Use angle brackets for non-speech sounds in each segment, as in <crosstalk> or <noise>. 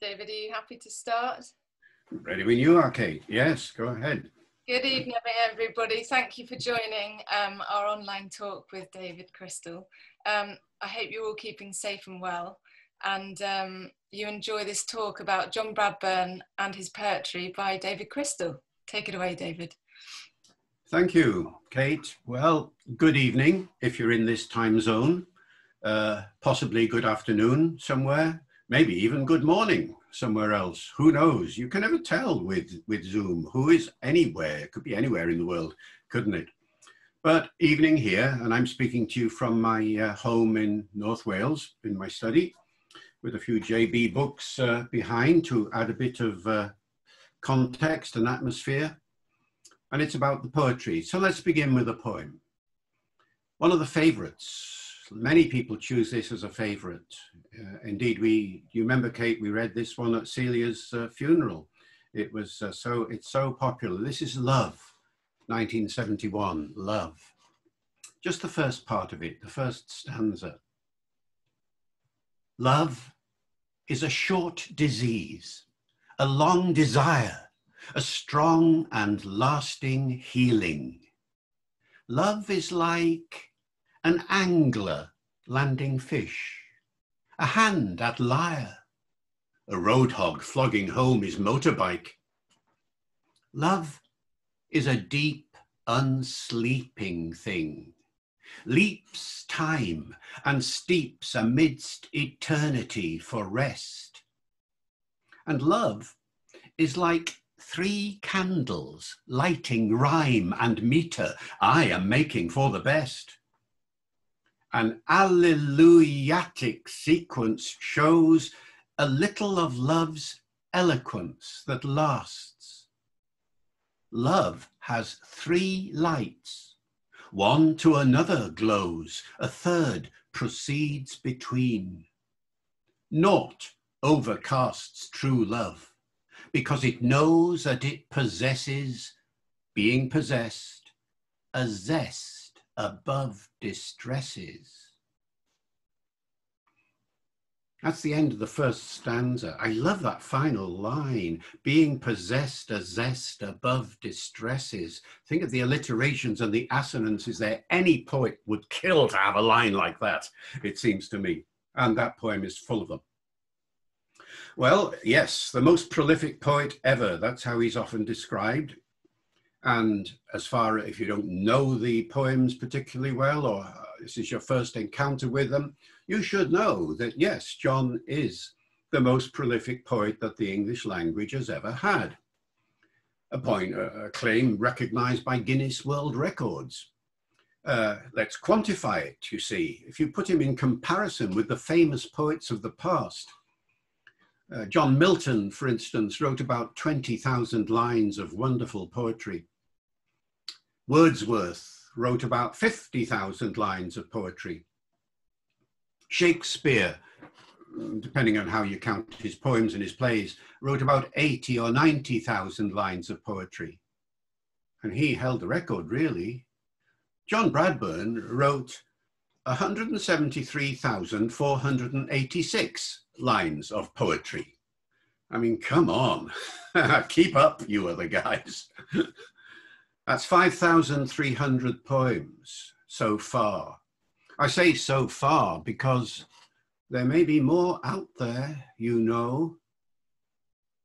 David, are you happy to start? Ready when you are, Kate. Yes, go ahead. Good evening, everybody. Thank you for joining um, our online talk with David Crystal. Um, I hope you're all keeping safe and well, and um, you enjoy this talk about John Bradburne and his poetry by David Crystal. Take it away, David. Thank you, Kate. Well, good evening if you're in this time zone, uh, possibly good afternoon somewhere maybe even good morning somewhere else. Who knows? You can never tell with, with Zoom who is anywhere. It could be anywhere in the world, couldn't it? But evening here, and I'm speaking to you from my uh, home in North Wales, in my study, with a few JB books uh, behind to add a bit of uh, context and atmosphere. And it's about the poetry. So let's begin with a poem. One of the favorites many people choose this as a favorite. Uh, indeed, we, you remember, Kate, we read this one at Celia's uh, funeral. It was uh, so, it's so popular. This is Love, 1971, Love. Just the first part of it, the first stanza. Love is a short disease, a long desire, a strong and lasting healing. Love is like an angler landing fish, a hand at lyre, a roadhog flogging home his motorbike. Love is a deep, unsleeping thing, leaps time and steeps amidst eternity for rest. And love is like three candles lighting rhyme and meter I am making for the best. An alleluiatic sequence shows a little of love's eloquence that lasts. Love has three lights. One to another glows, a third proceeds between. Naught overcasts true love, because it knows that it possesses, being possessed, a zest above distresses. That's the end of the first stanza. I love that final line being possessed a zest above distresses. Think of the alliterations and the assonances there. Any poet would kill to have a line like that, it seems to me. And that poem is full of them. Well, yes, the most prolific poet ever. That's how he's often described. And as far as if you don't know the poems particularly well, or uh, this is your first encounter with them, you should know that yes, John is the most prolific poet that the English language has ever had. A point, a claim recognized by Guinness World Records. Uh, let's quantify it, you see. If you put him in comparison with the famous poets of the past, uh, John Milton, for instance, wrote about 20,000 lines of wonderful poetry. Wordsworth wrote about 50,000 lines of poetry. Shakespeare, depending on how you count his poems and his plays, wrote about 80 or 90,000 lines of poetry. And he held the record, really. John Bradburne wrote 173,486 lines of poetry. I mean, come on, <laughs> keep up, you other guys. That's 5,300 poems so far. I say so far because there may be more out there, you know.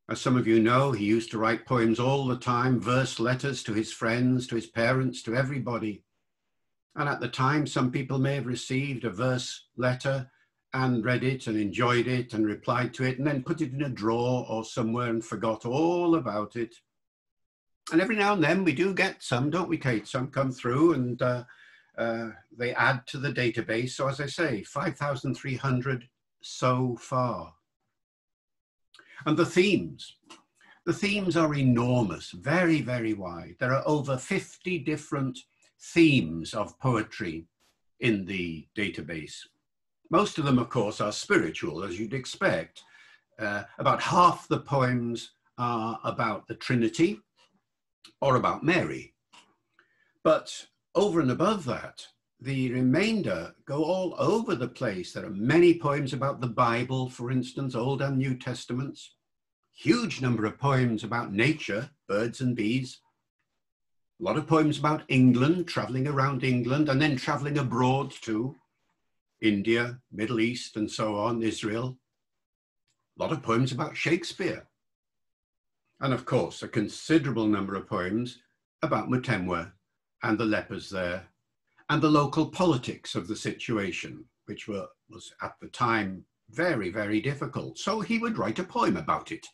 As some of you know, he used to write poems all the time, verse letters to his friends, to his parents, to everybody. And at the time, some people may have received a verse letter and read it and enjoyed it and replied to it and then put it in a drawer or somewhere and forgot all about it and every now and then we do get some, don't we, Kate? Some come through and uh, uh, they add to the database. So as I say, 5,300 so far. And the themes. The themes are enormous, very, very wide. There are over 50 different themes of poetry in the database. Most of them, of course, are spiritual, as you'd expect. Uh, about half the poems are about the Trinity, or about Mary. But over and above that, the remainder go all over the place. There are many poems about the Bible, for instance, Old and New Testaments. Huge number of poems about nature, birds and bees. A lot of poems about England, traveling around England, and then traveling abroad too. India, Middle East, and so on, Israel. A lot of poems about Shakespeare. And of course, a considerable number of poems about Mutemwa and the lepers there, and the local politics of the situation, which were, was at the time very, very difficult. So he would write a poem about it.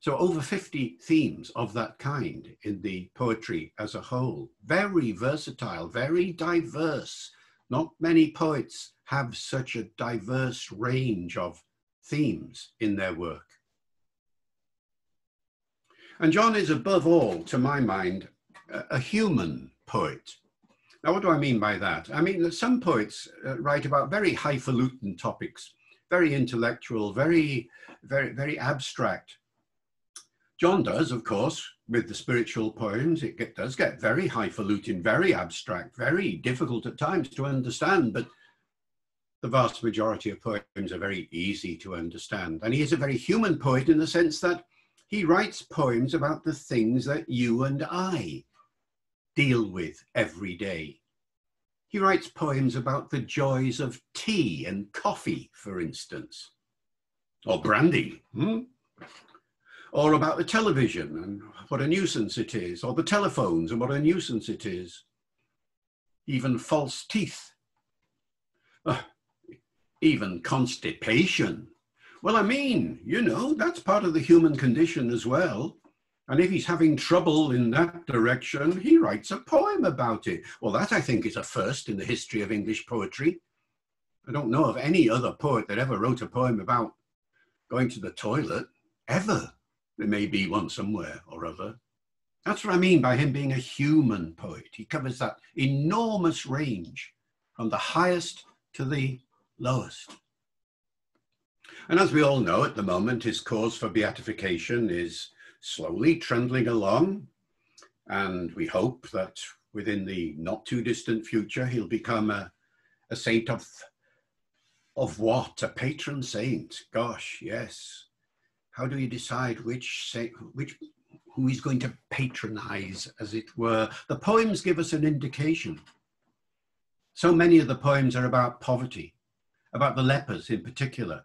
So over 50 themes of that kind in the poetry as a whole. Very versatile, very diverse. Not many poets have such a diverse range of themes in their work. And John is above all, to my mind, a, human poet. Now, what do I mean by that? I mean that some poets uh, write about very highfalutin topics, very intellectual, very, very, very abstract. John does, of course, with the spiritual poems. It get, does get very highfalutin, very abstract, very difficult at times to understand, but the vast majority of poems are very easy to understand. And he is a very human poet in the sense that he writes poems about the things that you and I deal with every day. He writes poems about the joys of tea and coffee, for instance, or brandy, hmm? Or about the television and what a nuisance it is, or the telephones and what a nuisance it is, even false teeth, uh, even constipation well, I mean, you know, that's part of the human condition as well. And if he's having trouble in that direction, he writes a poem about it. Well, that I think is a first in the history of English poetry. I don't know of any other poet that ever wrote a poem about going to the toilet, ever. There may be one somewhere or other. That's what I mean by him being a human poet. He covers that enormous range from the highest to the lowest. And as we all know at the moment, his cause for beatification is slowly trundling along. And we hope that within the not too distant future, he'll become a, a saint of, of what? A patron saint. Gosh, yes. How do you decide which saint, which, who he's going to patronize, as it were? The poems give us an indication. So many of the poems are about poverty, about the lepers in particular,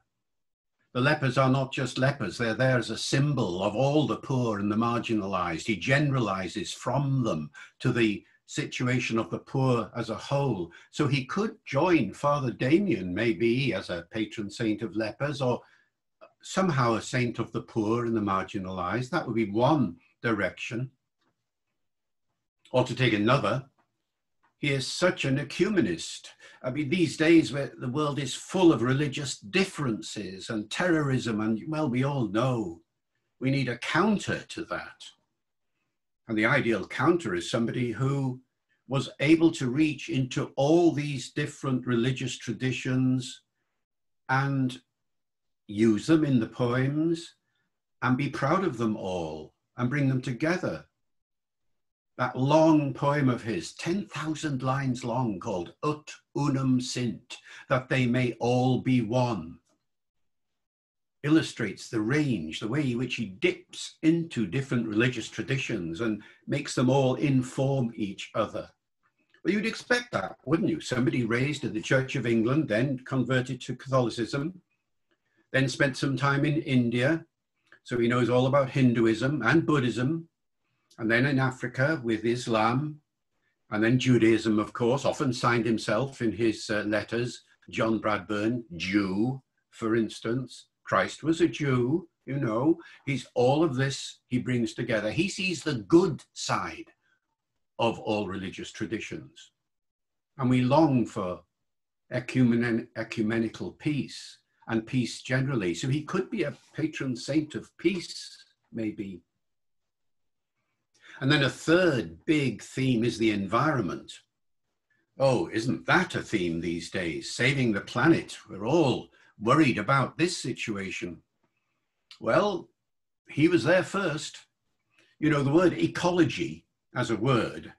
the lepers are not just lepers, they're there as a symbol of all the poor and the marginalized. He generalizes from them to the situation of the poor as a whole. So he could join Father Damien, maybe, as a patron saint of lepers, or somehow a saint of the poor and the marginalized. That would be one direction. Or to take another, he is such an ecumenist. I mean, these days where the world is full of religious differences and terrorism, and well, we all know we need a counter to that. And the ideal counter is somebody who was able to reach into all these different religious traditions and use them in the poems and be proud of them all and bring them together that long poem of his, 10,000 lines long, called Ut Unum Sint, that they may all be one, illustrates the range, the way in which he dips into different religious traditions and makes them all inform each other. Well, you'd expect that, wouldn't you? Somebody raised in the Church of England, then converted to Catholicism, then spent some time in India, so he knows all about Hinduism and Buddhism, and then in Africa with Islam, and then Judaism, of course, often signed himself in his uh, letters, John Bradburne, Jew, for instance. Christ was a Jew, you know. He's all of this he brings together. He sees the good side of all religious traditions. And we long for ecumen- ecumenical peace and peace generally. So he could be a patron saint of peace, maybe. And then a third big theme is the environment. Oh, isn't that a theme these days? Saving the planet. We're all worried about this situation. Well, he was there first. You know, the word ecology as a word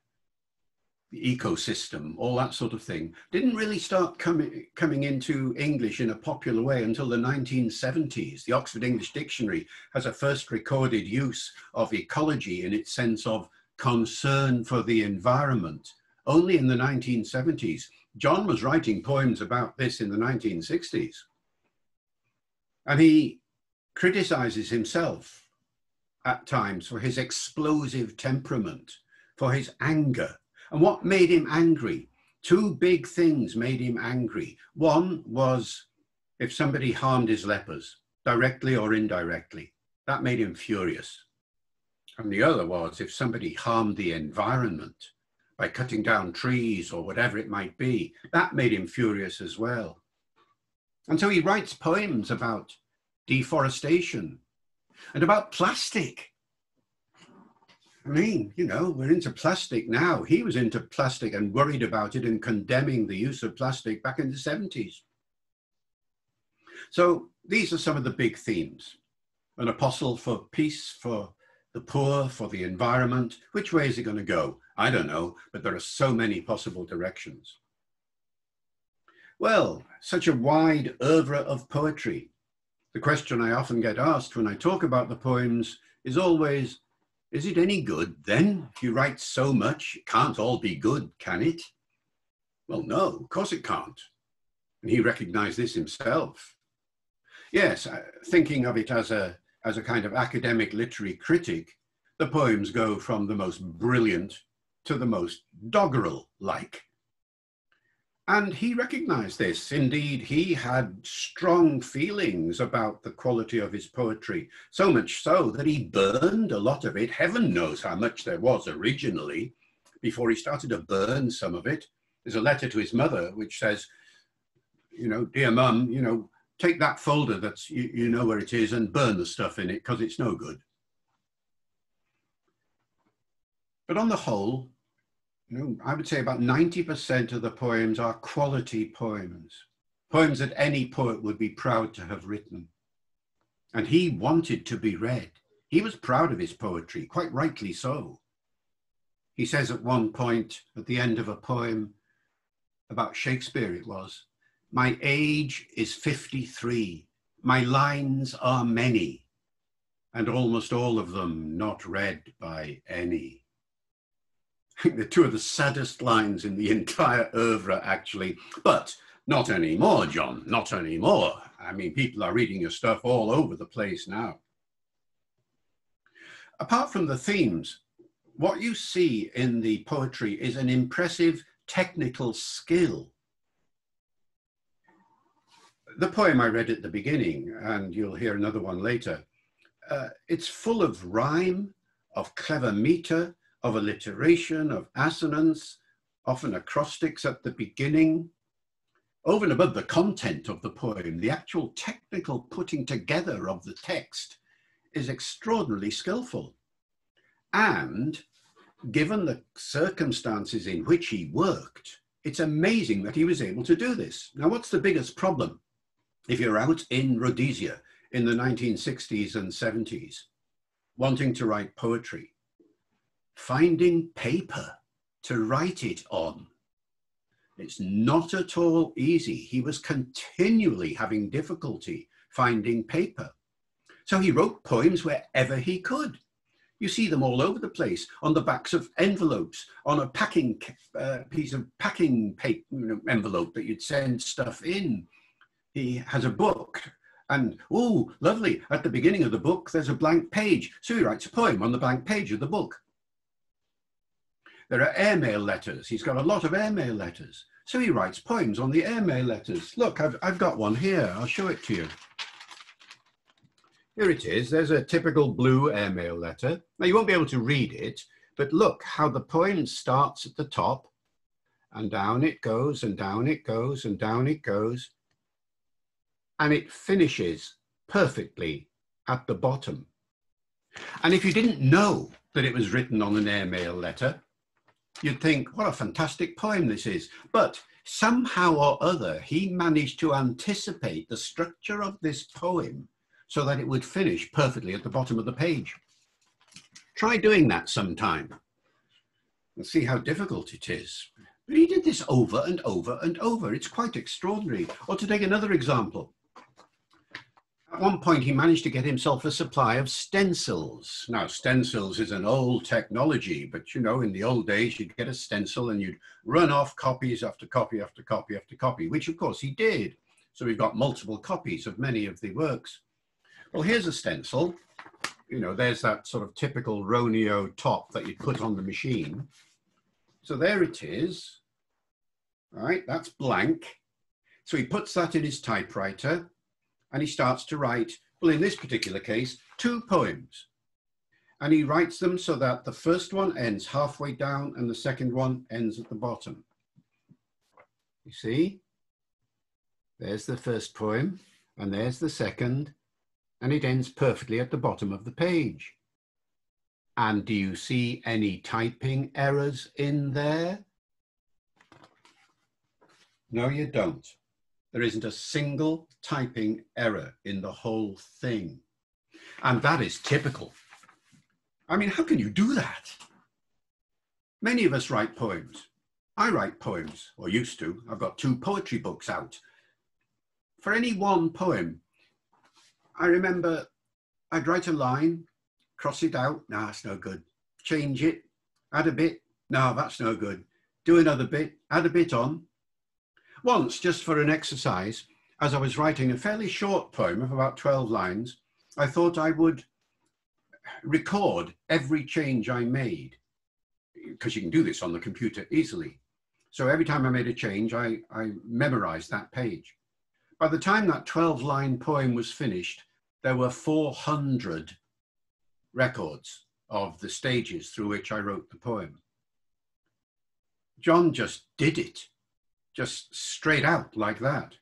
the ecosystem, all that sort of thing, didn't really start coming, coming into English in a popular way until the 1970s. The Oxford English Dictionary has a first recorded use of ecology in its sense of concern for the environment only in the 1970s. John was writing poems about this in the 1960s. And he criticizes himself at times for his explosive temperament, for his anger, and what made him angry? Two big things made him angry. One was if somebody harmed his lepers, directly or indirectly. That made him furious. And the other was if somebody harmed the environment by cutting down trees or whatever it might be, that made him furious as well. And so he writes poems about deforestation and about plastic mean, you know, we're into plastic now. He was into plastic and worried about it and condemning the use of plastic back in the 70s. So these are some of the big themes. An apostle for peace, for the poor, for the environment. Which way is it going to go? I don't know, but there are so many possible directions. Well, such a wide oeuvre of poetry. The question I often get asked when I talk about the poems is always, is it any good then? If you write so much, it can't all be good, can it? Well, no, of course it can't. And he recognized this himself. Yes, uh, thinking of it as a, as a kind of academic literary critic, the poems go from the most brilliant to the most doggerel like. And he recognized this. Indeed, he had strong feelings about the quality of his poetry, so much so that he burned a lot of it. Heaven knows how much there was originally before he started to burn some of it. There's a letter to his mother which says, you know, dear mum, you know, take that folder that's, you, you know where it is and burn the stuff in it because it's no good. But on the whole, you know, I would say about 90% of the poems are quality poems, poems that any poet would be proud to have written. And he wanted to be read. He was proud of his poetry, quite rightly so. He says at one point at the end of a poem about Shakespeare, it was, My age is 53, my lines are many, and almost all of them not read by any. They're two of the saddest lines in the entire oeuvre, actually. But not anymore, John, not anymore. I mean, people are reading your stuff all over the place now. Apart from the themes, what you see in the poetry is an impressive technical skill. The poem I read at the beginning, and you'll hear another one later, uh, it's full of rhyme, of clever meter, of alliteration, of assonance, often acrostics at the beginning. Over and above the content of the poem, the actual technical putting together of the text is extraordinarily skillful. And given the circumstances in which he worked, it's amazing that he was able to do this. Now, what's the biggest problem if you're out in Rhodesia in the 1960s and 70s wanting to write poetry? Finding paper to write it on. It's not at all easy. He was continually having difficulty finding paper. So he wrote poems wherever he could. You see them all over the place on the backs of envelopes, on a packing uh, piece of packing paper, envelope that you'd send stuff in. He has a book, and oh, lovely! At the beginning of the book, there's a blank page. So he writes a poem on the blank page of the book. There are airmail letters. He's got a lot of airmail letters. So he writes poems on the airmail letters. Look, I've, I've got one here. I'll show it to you. Here it is. There's a typical blue airmail letter. Now, you won't be able to read it, but look how the poem starts at the top and down it goes and down it goes and down it goes. And it finishes perfectly at the bottom. And if you didn't know that it was written on an airmail letter, you'd think, what a fantastic poem this is. But somehow or other, he managed to anticipate the structure of this poem so that it would finish perfectly at the bottom of the page. Try doing that sometime. and see how difficult it is. But he did this over and over and over. It's quite extraordinary. Or to take another example, at one point, he managed to get himself a supply of stencils. Now, stencils is an old technology, but you know, in the old days, you'd get a stencil and you'd run off copies after copy after copy after copy, which of course he did. So we've got multiple copies of many of the works. Well, here's a stencil. You know, there's that sort of typical Roneo top that you put on the machine. So there it is. All right, that's blank. So he puts that in his typewriter and he starts to write, well, in this particular case, two poems. And he writes them so that the first one ends halfway down and the second one ends at the bottom. You see? There's the first poem, and there's the second, and it ends perfectly at the bottom of the page. And do you see any typing errors in there? No, you don't. There isn't a single typing error in the whole thing. And that is typical. I mean, how can you do that? Many of us write poems. I write poems, or used to. I've got two poetry books out. For any one poem, I remember I'd write a line, cross it out, nah, it's no good. Change it, add a bit, no, that's no good. Do another bit, add a bit on, once, just for an exercise, as I was writing a fairly short poem of about 12 lines, I thought I would record every change I made, because you can do this on the computer easily. So every time I made a change, I, I memorized that page. By the time that 12 line poem was finished, there were 400 records of the stages through which I wrote the poem. John just did it just straight out like that.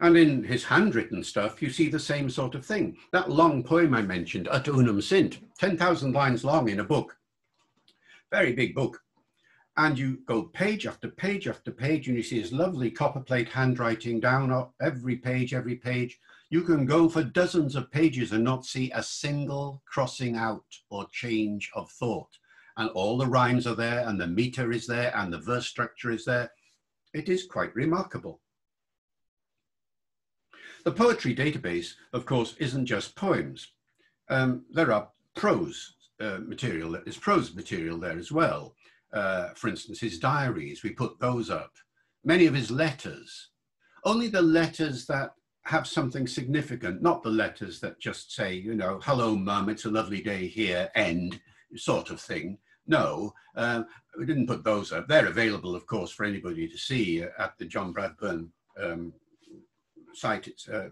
And in his handwritten stuff, you see the same sort of thing. That long poem I mentioned, Ut Unum Sint, 10,000 lines long in a book, very big book. And you go page after page after page, and you see his lovely copperplate handwriting down every page, every page. You can go for dozens of pages and not see a single crossing out or change of thought. And all the rhymes are there, and the meter is there, and the verse structure is there it is quite remarkable. The poetry database, of course, isn't just poems. Um, there are prose uh, material, there's prose material there as well. Uh, for instance, his diaries, we put those up. Many of his letters, only the letters that have something significant, not the letters that just say, you know, hello, mum, it's a lovely day here, end, sort of thing. No, uh, we didn't put those up. They're available, of course, for anybody to see at the John Bradburne um, site. It's, uh,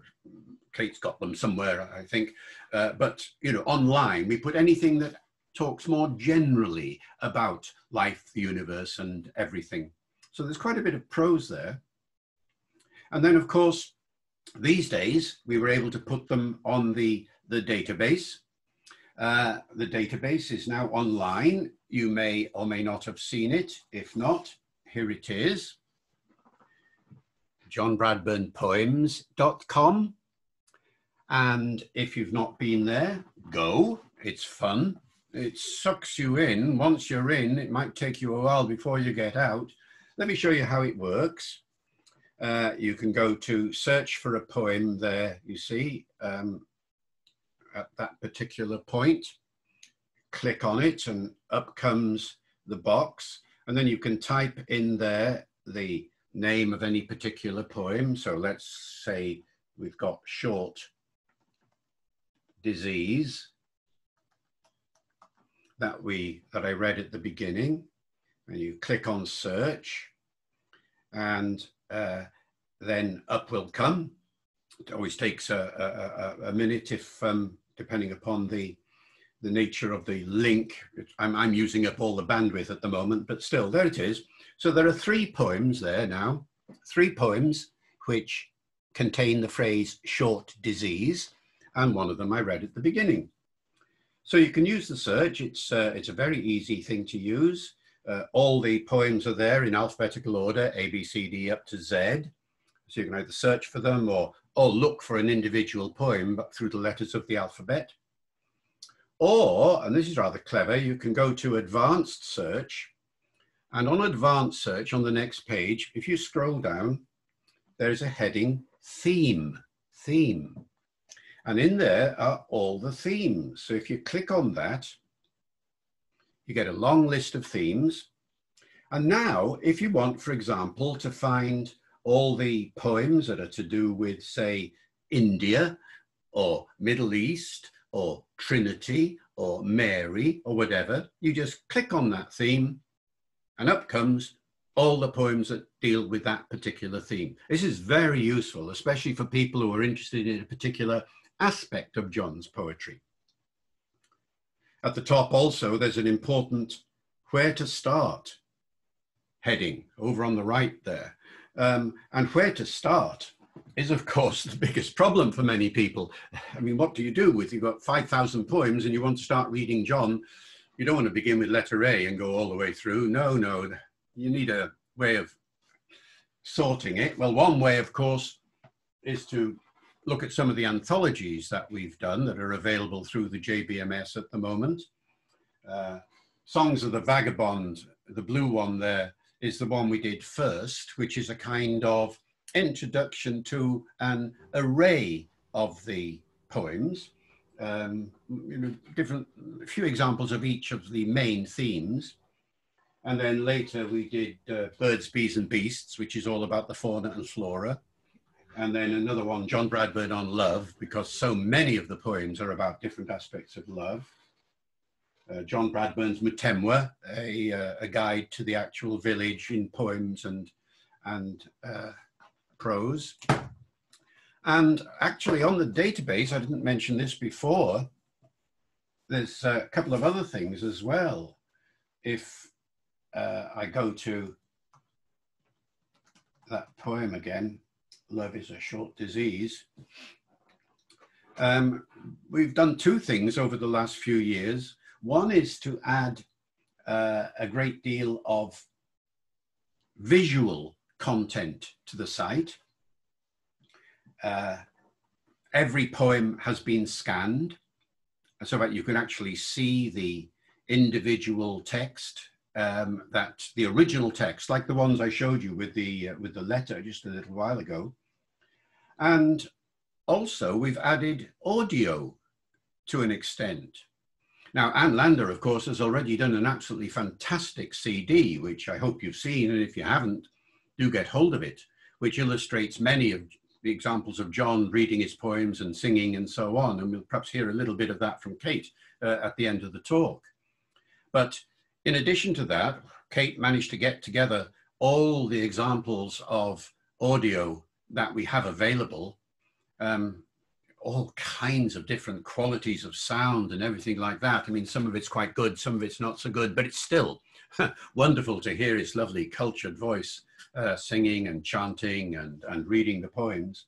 Kate's got them somewhere, I think. Uh, but, you know, online, we put anything that talks more generally about life, the universe, and everything. So there's quite a bit of prose there. And then, of course, these days, we were able to put them on the, the database. Uh, the database is now online you may or may not have seen it. If not, here it is. johnbradburnepoems.com. And if you've not been there, go. It's fun. It sucks you in. Once you're in, it might take you a while before you get out. Let me show you how it works. Uh, you can go to search for a poem there, you see, um, at that particular point click on it and up comes the box. And then you can type in there the name of any particular poem. So let's say we've got short disease that we that I read at the beginning. And you click on search and uh, then up will come. It always takes a, a, a minute if, um, depending upon the the nature of the link. I'm, I'm using up all the bandwidth at the moment, but still, there it is. So there are three poems there now, three poems which contain the phrase short disease, and one of them I read at the beginning. So you can use the search. It's, uh, it's a very easy thing to use. Uh, all the poems are there in alphabetical order, A, B, C, D up to Z. So you can either search for them or, or look for an individual poem through the letters of the alphabet. Or, and this is rather clever, you can go to advanced search And on advanced search on the next page, if you scroll down, there's a heading theme, theme. And in there are all the themes. So if you click on that, you get a long list of themes. And now, if you want, for example, to find all the poems that are to do with, say, India or Middle East or Trinity or Mary or whatever, you just click on that theme and up comes all the poems that deal with that particular theme. This is very useful, especially for people who are interested in a particular aspect of John's poetry. At the top also, there's an important where to start heading over on the right there. Um, and where to start is, of course, the biggest problem for many people. I mean, what do you do with you've got 5,000 poems and you want to start reading John? You don't want to begin with letter A and go all the way through. No, no, you need a way of sorting it. Well, one way, of course, is to look at some of the anthologies that we've done that are available through the JBMS at the moment. Uh, Songs of the Vagabond, the blue one there, is the one we did first, which is a kind of introduction to an array of the poems, um, you know, different, a few examples of each of the main themes. And then later we did uh, Birds, Bees and Beasts, which is all about the fauna and flora. And then another one, John Bradburne on love, because so many of the poems are about different aspects of love. Uh, John Bradburne's Mutemwa, a, uh, a, guide to the actual village in poems and, and prose. And actually on the database, I didn't mention this before, there's a couple of other things as well. If uh, I go to that poem again, Love is a Short Disease, um, we've done two things over the last few years. One is to add uh, a great deal of visual content to the site. Uh, every poem has been scanned so that you can actually see the individual text um, that the original text, like the ones I showed you with the, uh, with the letter just a little while ago. And also we've added audio to an extent. Now, Anne Lander, of course, has already done an absolutely fantastic CD, which I hope you've seen. And if you haven't, do get hold of it, which illustrates many of the examples of John reading his poems and singing and so on. And we'll perhaps hear a little bit of that from Kate uh, at the end of the talk. But in addition to that, Kate managed to get together all the examples of audio that we have available, um, all kinds of different qualities of sound and everything like that. I mean, some of it's quite good, some of it's not so good, but it's still <laughs> wonderful to hear his lovely cultured voice uh, singing and chanting and, and reading the poems.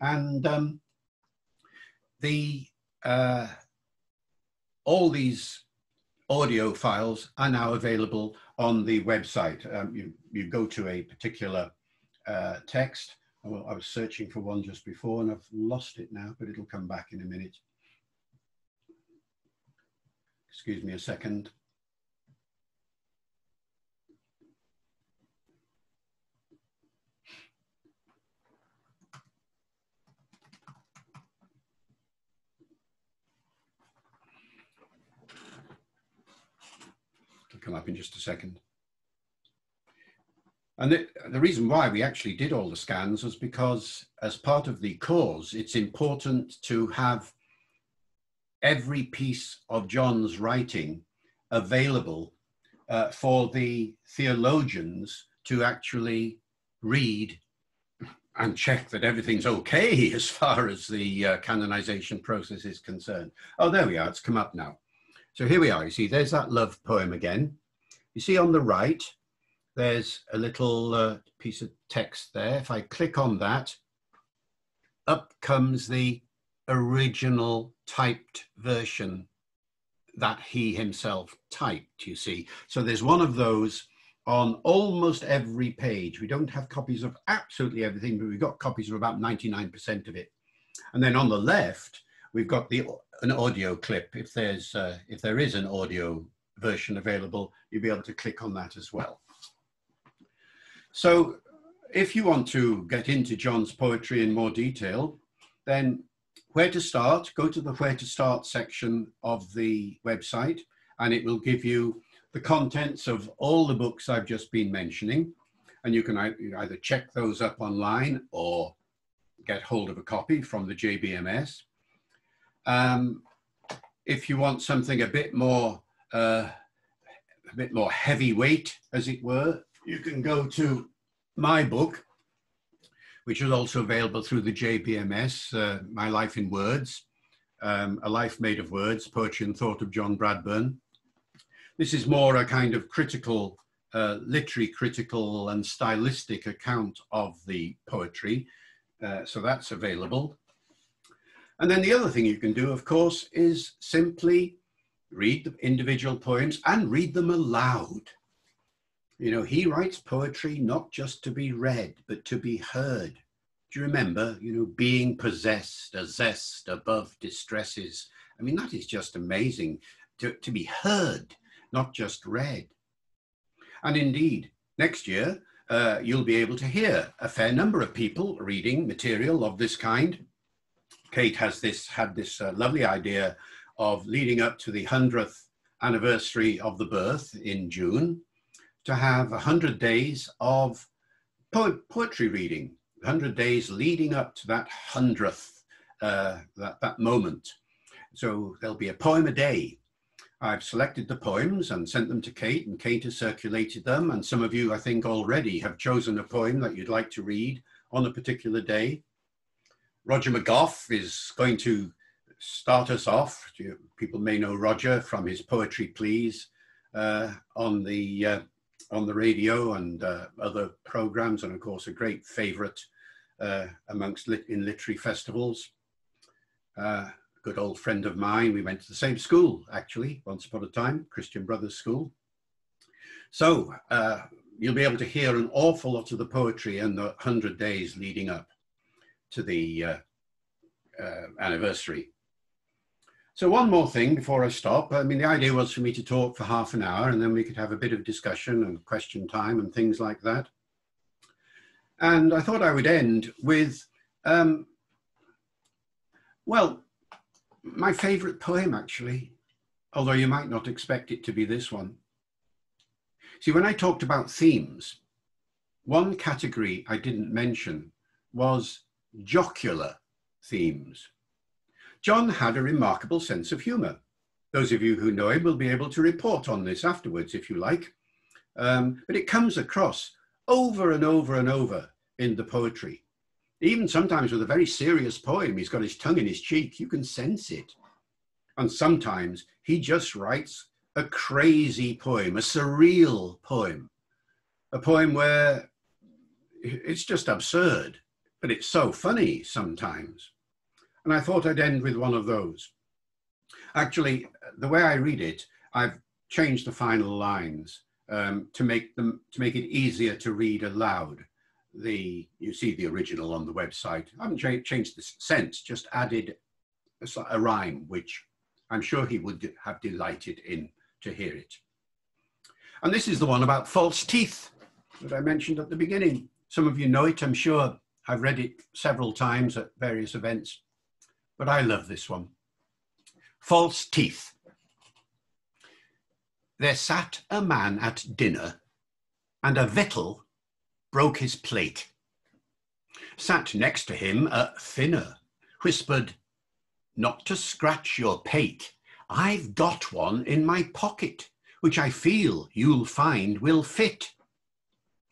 And um, the uh, all these audio files are now available on the website. Um, you, you go to a particular uh, text. Well, I was searching for one just before and I've lost it now, but it'll come back in a minute. Excuse me a second. Come up in just a second. And the, the, reason why we actually did all the scans was because as part of the cause, it's important to have every piece of John's writing available uh, for the theologians to actually read and check that everything's okay <laughs> as far as the uh, canonization process is concerned. Oh, there we are, it's come up now. So here we are. You see, there's that love poem again. You see on the right, there's a little uh, piece of text there. If I click on that, up comes the original typed version that he himself typed, you see. So there's one of those on almost every page. We don't have copies of absolutely everything, but we've got copies of about 99% of it. And then on the left, we've got the an audio clip if there's uh, if there is an audio version available, you'll be able to click on that as well. So if you want to get into John's poetry in more detail, then where to start, go to the where to start section of the website and it will give you the contents of all the books I've just been mentioning. And you can either check those up online or get hold of a copy from the JBMS. Um, if you want something a bit more, uh, a bit more heavyweight, as it were, you can go to my book, which is also available through the JBMS, uh, My Life in Words, um, A Life Made of Words, Poetry and Thought of John Bradburne. This is more a kind of critical, uh, literary critical and stylistic account of the poetry. Uh, so that's available. And then the other thing you can do, of course, is simply read the individual poems and read them aloud. You know, he writes poetry not just to be read, but to be heard. Do you remember, you know, being possessed, a zest above distresses? I mean, that is just amazing to, to be heard, not just read. And indeed, next year, uh, you'll be able to hear a fair number of people reading material of this kind. Kate has this had this uh, lovely idea of leading up to the 100th anniversary of the birth in June to have 100 days of po poetry reading, 100 days leading up to that 100th, uh, that, that moment. So there'll be a poem a day. I've selected the poems and sent them to Kate, and Kate has circulated them. And some of you, I think, already have chosen a poem that you'd like to read on a particular day. Roger McGough is going to start us off. People may know Roger from his Poetry Please uh, on the uh, on the radio and uh, other programs, and of course, a great favorite uh, amongst lit in literary festivals. Uh, good old friend of mine, we went to the same school actually, once upon a time, Christian Brothers School. So uh, you'll be able to hear an awful lot of the poetry in the 100 days leading up to the uh, uh, anniversary. So one more thing before I stop. I mean, the idea was for me to talk for half an hour and then we could have a bit of discussion and question time and things like that. And I thought I would end with, um, well, my favorite poem actually, although you might not expect it to be this one. See, when I talked about themes, one category I didn't mention was jocular themes. John had a remarkable sense of humour. Those of you who know him will be able to report on this afterwards if you like. Um, but it comes across over and over and over in the poetry. Even sometimes with a very serious poem, he's got his tongue in his cheek, you can sense it. And sometimes he just writes a crazy poem, a surreal poem, a poem where it's just absurd, but it's so funny sometimes. And I thought I'd end with one of those. Actually, the way I read it, I've changed the final lines um, to make them to make it easier to read aloud. The you see the original on the website. I haven't cha changed the sense, just added a, a rhyme, which I'm sure he would have delighted in to hear it. And this is the one about false teeth that I mentioned at the beginning. Some of you know it, I'm sure. I've read it several times at various events but I love this one. False teeth. There sat a man at dinner, and a victual broke his plate. Sat next to him a thinner, whispered, Not to scratch your pate, I've got one in my pocket, which I feel you'll find will fit.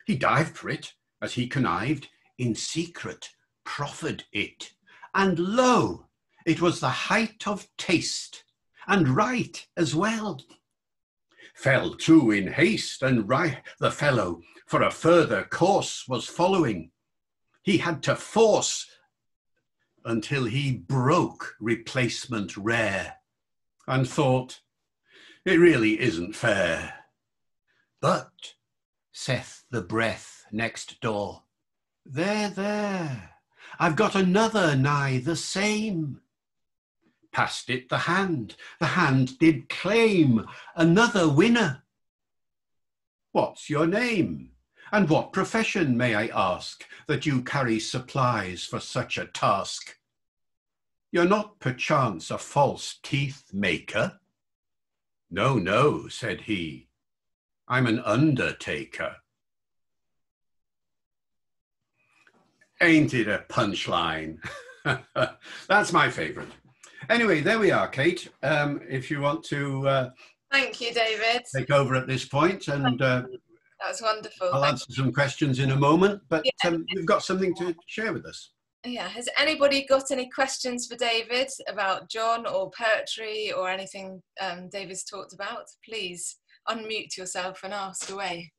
He dived for it, as he connived, in secret proffered it, and lo! It was the height of taste, and right as well. Fell to in haste, and right the fellow for a further course was following. He had to force until he broke replacement rare, and thought, it really isn't fair. But, saith the breath next door, there, there, I've got another nigh the same passed it the hand. The hand did claim another winner. What's your name? And what profession, may I ask, that you carry supplies for such a task? You're not perchance a false teeth maker? No, no, said he. I'm an undertaker. Ain't it a punchline? <laughs> That's my favorite. Anyway, there we are, Kate. Um, if you want to. Uh, Thank you, David. Take over at this point, and uh, that was wonderful. I'll answer some questions in a moment, but Yeah. um, you've got something to share with us. Yeah, has anybody got any questions for David about John or poetry or anything um, David's talked about? Please unmute yourself and ask away.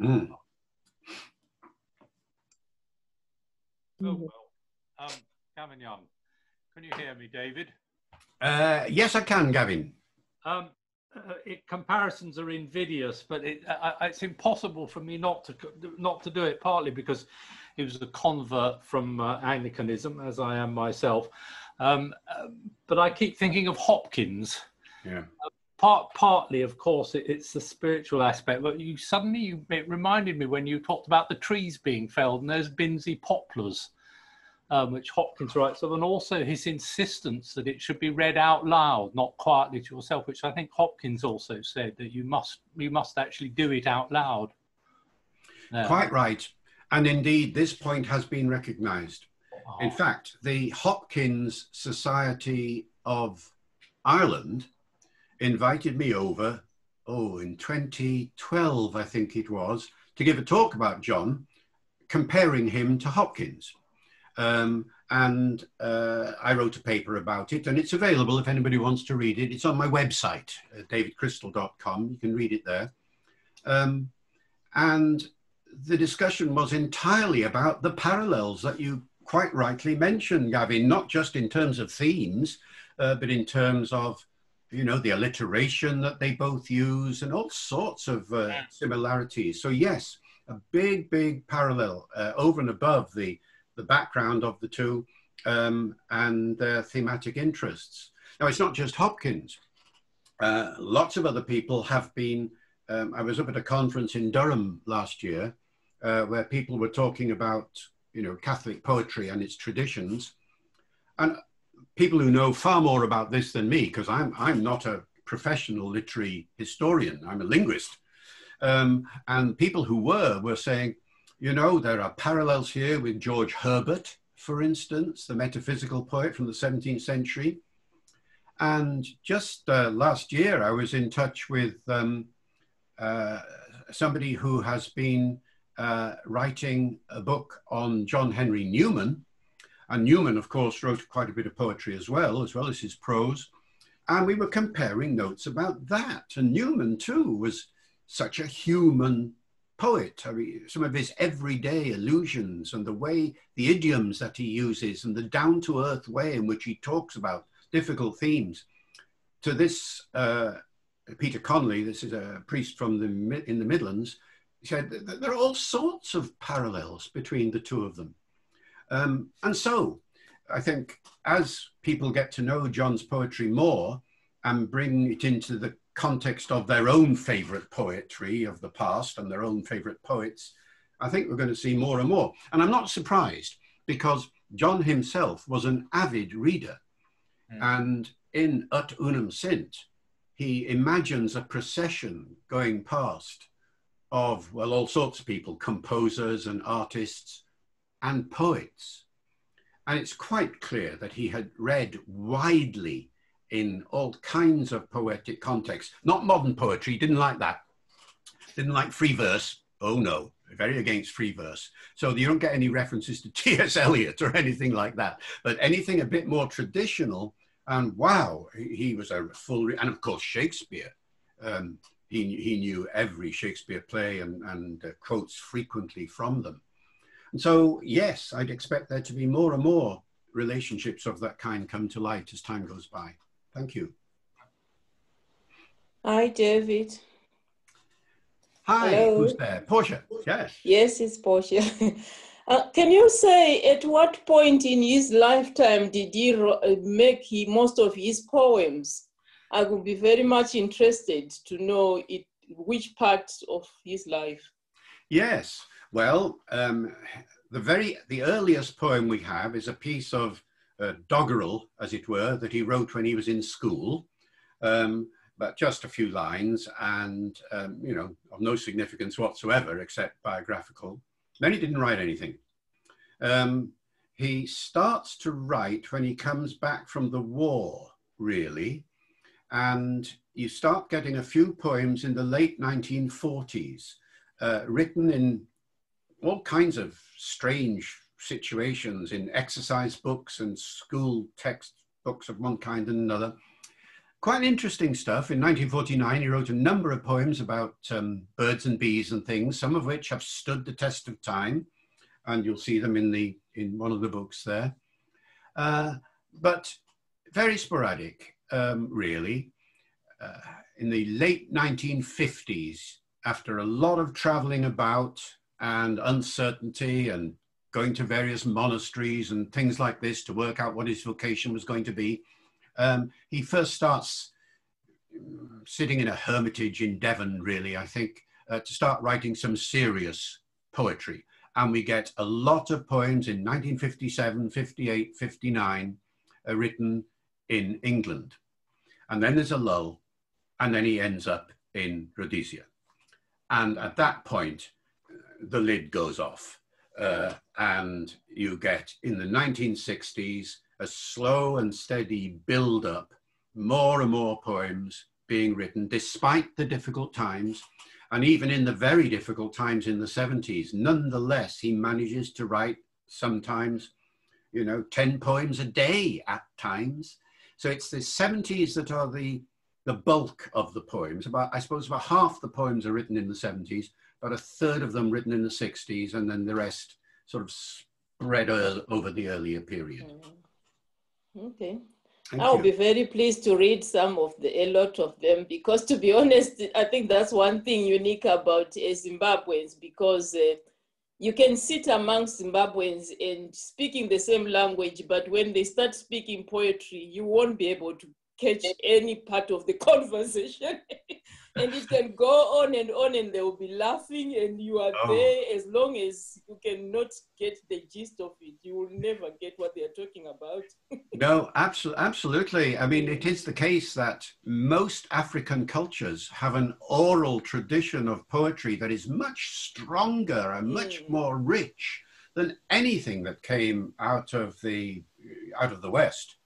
Mm. Oh, well. Um, Gavin Young, can you hear me, David? Uh, yes, I can, Gavin. Um, uh, it, comparisons are invidious, but it, I, I- it's impossible for me not to not to do it. Partly because he was a convert from uh, Anglicanism, as I am myself. Um, uh, but I keep thinking of Hopkins. Yeah. Part, partly, of course, it, it's the spiritual aspect. But you suddenly, you, it reminded me when you talked about the trees being felled, and there's Binsey poplars, um, which Hopkins writes of, and also his insistence that it should be read out loud, not quietly to yourself, which I think Hopkins also said that you must, you must actually do it out loud. Yeah. Quite right. And indeed, this point has been recognized. Oh, In fact, the Hopkins Society of Ireland invited me over, oh, in 2012, I think it was, to give a talk about John, comparing him to Hopkins. Um, and uh, I wrote a paper about it, and it's available if anybody wants to read it. It's on my website, uh, davidcrystal.com. You can read it there. Um, and the discussion was entirely about the parallels that you quite rightly mentioned, Gavin, not just in terms of themes, uh, but in terms of, you know, the alliteration that they both use and all sorts of uh, similarities. So yes, a big, big parallel uh, over and above the, the background of the two um, and their thematic interests. Now, it's not just Hopkins. Uh, lots of other people have been. Um, I was up at a conference in Durham last year uh, where people were talking about, you know, Catholic poetry and its traditions. And people who know far more about this than me, because I'm, I'm not a professional literary historian, I'm a linguist. Um, and people who were were saying, you know, there are parallels here with George Herbert, for instance, the metaphysical poet from the 17th century. And just uh, last year, I was in touch with um, uh, somebody who has been uh, writing a book on John Henry Newman. And Newman, of course, wrote quite a bit of poetry as well, as well as his prose. And we were comparing notes about that. And Newman, too, was such a human poet. I mean, some of his everyday allusions and the way, the idioms that he uses and the down to earth way in which he talks about difficult themes. To this, uh, Peter Conley, this is a priest from the in the Midlands, said that there are all sorts of parallels between the two of them. Um, and so I think as people get to know John's poetry more and bring it into the context of their own favorite poetry of the past and their own favorite poets, I think we're going to see more and more. And I'm not surprised because John himself was an avid reader. And in Ut Unum Sint, he imagines a procession going past of, well, all sorts of people, composers and artists and poets. And it's quite clear that he had read widely in all kinds of poetic contexts, not modern poetry, didn't like that. Didn't like free verse. Oh no, very against free verse. So you don't get any references to <laughs> T.S. Eliot or anything like that, but anything a bit more traditional. And wow, he, was a full, and of course, Shakespeare. Um, he, he knew every Shakespeare play and, and uh, quotes frequently from them. And so, yes, I'd expect there to be more and more relationships of that kind come to light as time goes by. Thank you. Hi, David. Hi, Hello. who's there? Portia. Yes. Yes, it's Portia. <laughs> Uh, can you say at what point in his lifetime did he uh, make he, most of his poems? I would be very much interested to know it, which part of his life. Yes, well, um, the very the earliest poem we have is a piece of uh, doggerel, as it were, that he wrote when he was in school, um, but just a few lines, and um, you know, of no significance whatsoever except biographical. Then he didn't write anything. Um, he starts to write when he comes back from the war, really, and you start getting a few poems in the late 1940s, uh, written in all kinds of strange situations in exercise books and school textbooks of one kind and another. Quite interesting stuff. In 1949, he wrote a number of poems about um, birds and bees and things, some of which have stood the test of time, and you'll see them in the in one of the books there. Uh, but very sporadic, um, really. Uh, in the late 1950s, after a lot of traveling about and uncertainty and going to various monasteries and things like this to work out what his vocation was going to be. Um, he first starts sitting in a hermitage in Devon, really, I think, uh, to start writing some serious poetry. And we get a lot of poems in 1957, 58, 59, uh, written in England. And then there's a lull, and then he ends up in Rhodesia. And at that point, the lid goes off uh, and you get in the 1960s a slow and steady build up, more and more poems being written despite the difficult times. And even in the very difficult times in the 70s, nonetheless, he manages to write sometimes, you know, 10 poems a day at times. So it's the 70s that are the, the bulk of the poems. About, I suppose about half the poems are written in the 70s, about a third of them written in the 60s, and then the rest sort of spread over the earlier period. Mm. Okay. Thank I'll you. be very pleased to read some of the a lot of them because to be <laughs> honest, I think that's one thing unique about uh, Zimbabweans because uh, you can sit amongst Zimbabweans and speaking the same language, but when they start speaking poetry, you won't be able to catch any part of the <laughs> conversation. And it can go on and on and they will be laughing and you are oh. there as long as you cannot get the gist of it you will never get what they're talking about <laughs> no absolutely absolutely i mean it is the case that most african cultures have an oral tradition of poetry that is much stronger and much mm. more rich than anything that came out of the out of the west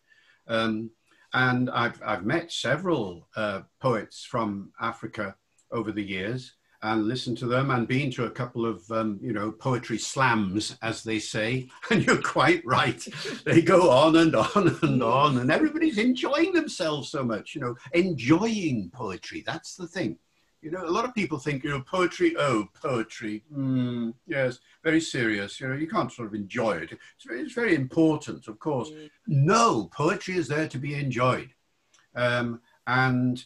um, and I've, I've met several uh, poets from Africa over the years and listened to them and been to a couple of, um, you know, poetry slams, as they say. <laughs> And you're quite right. they go on and on and on, and everybody's enjoying themselves so much, you know, enjoying poetry. That's the thing. You know, a lot of people think, you know, poetry, oh, poetry, mm, yes, very serious. You know, you can't sort of enjoy it. It's very, it's very important, of course. Mm. No, poetry is there to be enjoyed. Um, and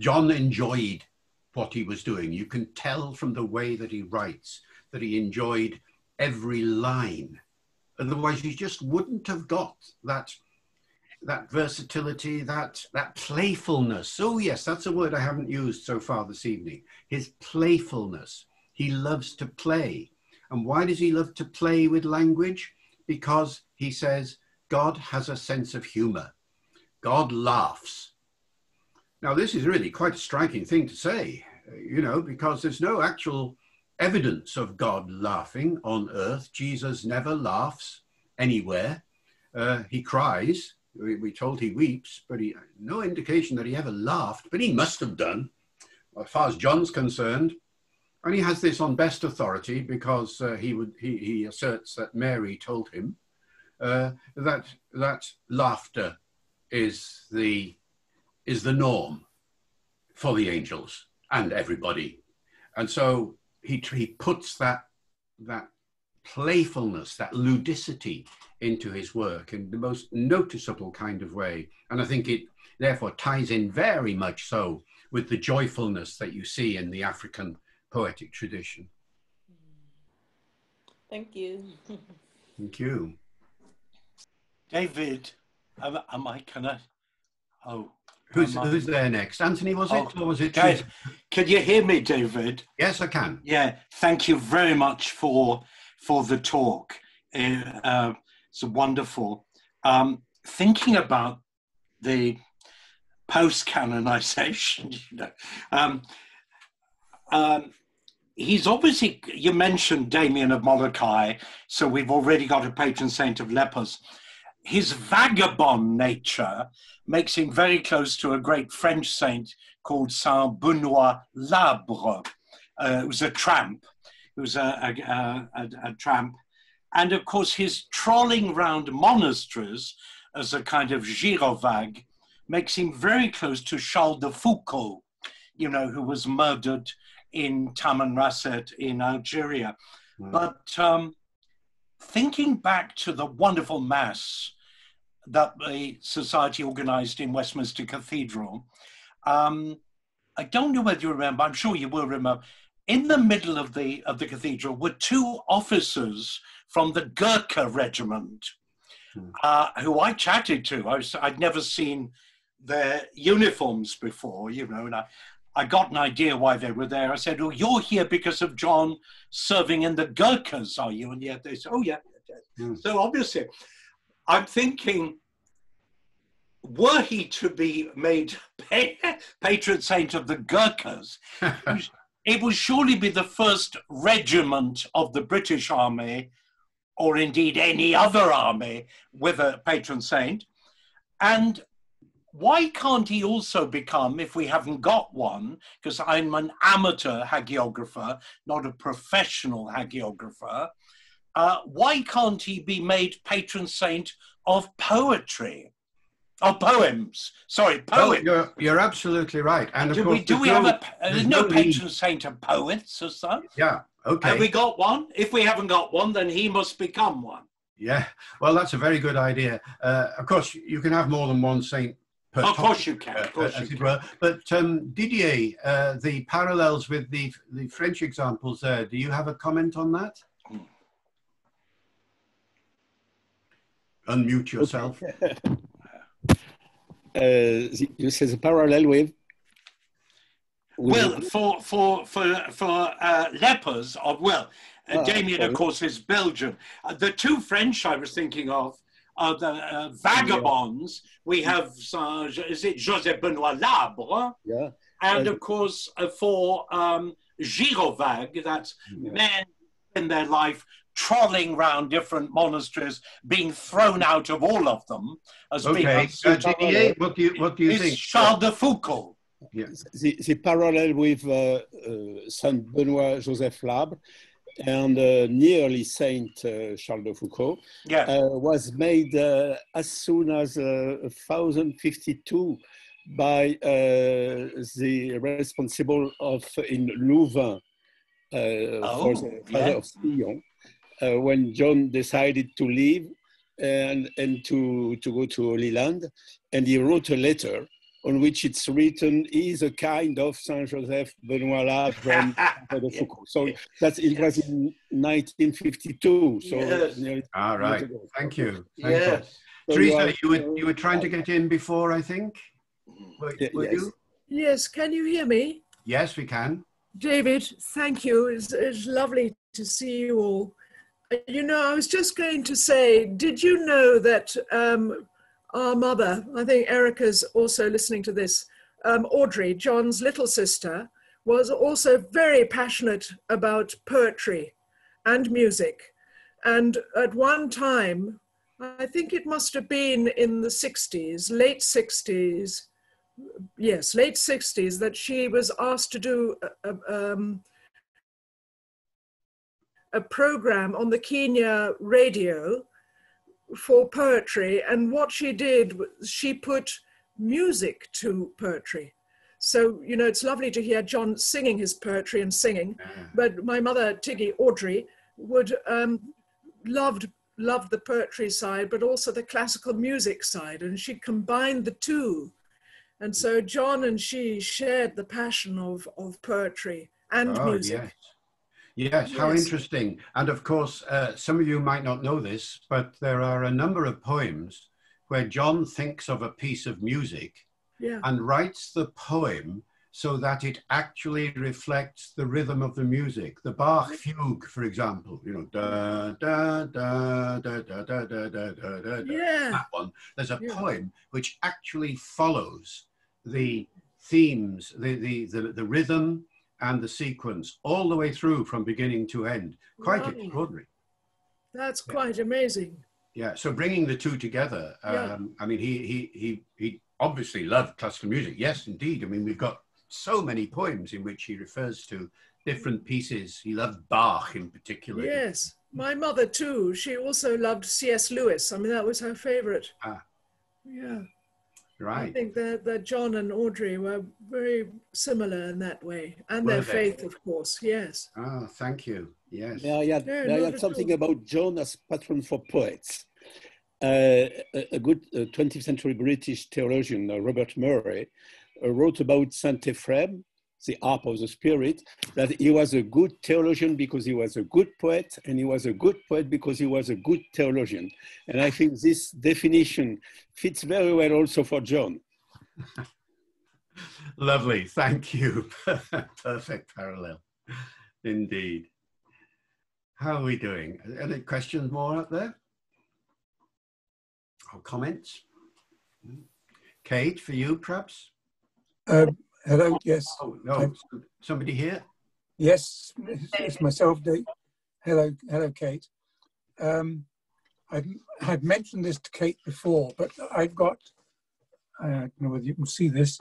John enjoyed what he was doing. You can tell from the way that he writes that he enjoyed every line. Otherwise, he just wouldn't have got that that versatility, that that playfulness. Oh yes, that's a word I haven't used so far this evening. His playfulness. He loves to play. And why does he love to play with language? Because he says God has a sense of humor. God laughs. Now, this is really quite a striking thing to say, you know, because there's no actual evidence of God laughing on earth. Jesus never laughs anywhere. Uh, he cries, we, we told he weeps, but he no indication that he ever laughed, but he must have done, as far as John's concerned. And he has this on best authority because uh, he would he, he asserts that Mary told him uh, that that laughter is the is the norm for the angels and everybody, and so he he puts that that playfulness, that ludicity into his work in the most noticeable kind of way. And I think it therefore ties in very much so with the joyfulness that you see in the African poetic tradition. Thank you. Thank you. David, am, am I gonna? Oh. Who's, who's there next? Anthony, was it? Oh, or was it Dave, Can you hear me, David? Yes, I can. Yeah, thank you very much for for the talk. Uh, uh, it's wonderful. Um, thinking about the post canonization, <laughs> you know, um, um, he's obviously, you mentioned Damien of Molokai, so we've already got a patron saint of lepers. His vagabond nature makes him very close to a great French saint called Saint Benoit Labre. Uh, was a tramp. It was a, a, a, a tramp. And of course, his trolling round monasteries as a kind of girovague makes him very close to Charles de Foucauld, you know, who was murdered in Tamanrasset in Algeria. Mm. But um, thinking back to the wonderful mass that the society organized in Westminster Cathedral, um, I don't know whether you remember, I'm sure you will remember, in the middle of the, of the cathedral were two officers from the Gurkha regiment mm. uh, who I chatted to. I was, I'd never seen their uniforms before, you know, and I, I got an idea why they were there. I said, "Oh, you're here because of John serving in the Gurkhas, are you?" And yet they said, "Oh, yeah." Mm. So obviously, I'm thinking, were he to be made patron saint of the Gurkhas, <laughs> it would surely be the first regiment of the British Army, or indeed any other army, with a patron saint. And why can't he also become, if we haven't got one, because I'm an amateur hagiographer, not a professional hagiographer, uh, why can't he be made patron saint of poetry? Of poems, sorry, poets. you're, you're absolutely right. And of do course, we, do we no, have a there's no, no patron saint of poets or such? Yeah, okay. Have we got one? If we haven't got one, then he must become one. Yeah, well, that's a very good idea. Uh, of course, you can have more than one saint of course you can. Of course you can. But um, Didier, uh, the parallels with the the French examples there. Do you have a comment on that? Unmute yourself. <laughs> uh, you say the parallel with. well, for for for for uh, lepers of well, uh, ah, Damien, of course, is Belgian. Uh, the two French I was thinking of are the uh, vagabonds. We have, uh, is it Joseph Benoit Labre? Yeah. And of course, uh, for um, Girovague, that's yeah. men in their life trolling around different monasteries, being thrown out of all of them. As okay, uh, Didier, what do you, what do you think? Charles de Foucauld. Yeah. The, the parallel with uh, uh, Saint Benoit Joseph Labre and uh, nearly Saint uh, Charles de Foucauld yeah. uh, was made uh, as soon as 1052 uh, by uh, the responsible of in Louvain oh, for the father yeah. of Sion when John decided to leave and, and to, to go to Holy Land and he wrote a letter on which it's written is a kind of Saint Joseph Benoit <laughs> from de Foucauld. So that's it was in 1952. So yes. all right, thank you. Thank yes. you. Teresa, you were uh, you were trying to get in before, I think. Were, were yes. you? Yes. Can you hear me? Yes, we can. David, thank you. It's, it's lovely to see you all. You know, I was just going to say, did you know that um, our mother, I think Erica's also listening to this, um, Audrey, John's little sister, was also very passionate about poetry and music. And at one time, I think it must have been in the 60s, late 60s, yes, late 60s, that she was asked to do a, a, um, a program on the Kenya radio for poetry. And what she did, she put music to poetry. So, you know, it's lovely to hear John singing his poetry and singing. But my mother, Tiggy, Audrey, would um, loved loved the poetry side, but also the classical music side, and she combined the two. And so John and she shared the passion of, of poetry and oh, music. Yes. Yes, how yes. interesting. And of course, uh, some of you might not know this, but there are a number of poems where John thinks of a piece of music yeah. and writes the poem so that it actually reflects the rhythm of the music. The Bach fugue, for example, you know, da da da da da da da da da da. Yeah. That one. There's a yeah. poem which actually follows the themes, the, the the the rhythm and the sequence all the way through from beginning to end. Quite extraordinary. That's quite amazing. Yeah. So bringing the two together. Um, I mean, he he he he obviously loved classical music. Yes, indeed. I mean, we've got so many poems in which he refers to different pieces. He loved Bach in particular. Yes, my mother too. She also loved C.S. Lewis. I mean, that was her favorite. Ah. Yeah. Right. I think that, that John and Audrey were very similar in that way, and were their they? faith, of course. Yes. Oh, thank you. Yes. May I add, no, may I add something all. about John as patron for poets? Uh, a, a, good uh, 20th century British theologian, uh, Robert Murray, uh, wrote about Saint Ephrem, the harp of the spirit, that he was a good theologian because he was a good poet, and he was a good poet because he was a good theologian. And I think this definition fits very well also for John. <laughs> Lovely, thank you. <laughs> Perfect parallel, indeed. How are we doing? Any questions more out there? Or comments? Kate, for you perhaps? Um, hello, yes. Oh, no, I'm, somebody here? Yes, it's myself, Dave. Hello, hello, Kate. Um, I've, I've mentioned this to Kate before, but I've got, I don't know whether you can see this.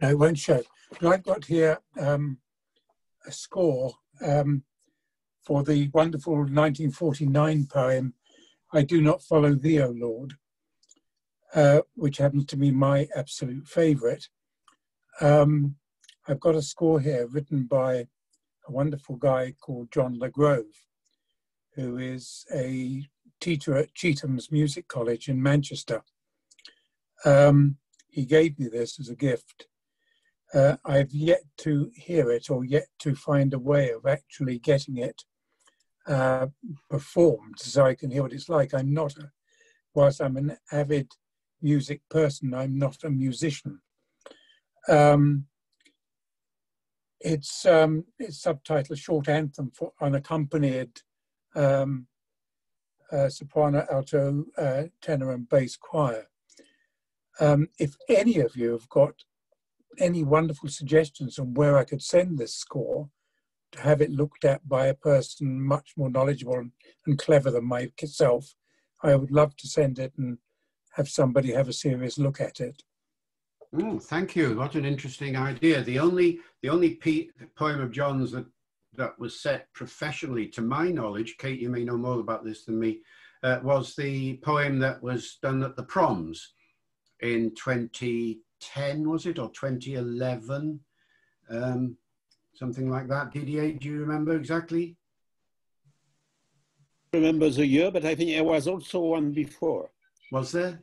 No, it won't show. But I've got here um, a score um, for the wonderful 1949 poem, I Do Not Follow Thee, O Lord. Uh, which happens to be my absolute favorite. Um, I've got a score here written by a wonderful guy called John LeGrove, who is a teacher at Chetham's Music College in Manchester. Um, he gave me this as a gift. Uh, I've yet to hear it or yet to find a way of actually getting it uh, performed so I can hear what it's like. I'm not, a, whilst I'm an avid music person. I'm not a musician. Um, it's um, it's subtitled "Short Anthem for Unaccompanied um, uh, Soprano, Alto, uh, Tenor, and Bass Choir." Um, if any of you have got any wonderful suggestions on where I could send this score to have it looked at by a person much more knowledgeable and, clever than myself, I would love to send it and have somebody have a serious look at it. Mm, thank you. What an interesting idea. The only the only poem of John's that that was set professionally, to my knowledge, Kate, you may know more about this than me, uh, was the poem that was done at the proms in 2010, was it, or 2011? Um, something like that. Didier, do you remember exactly? I remember the year, but I think there was also one before. Was there?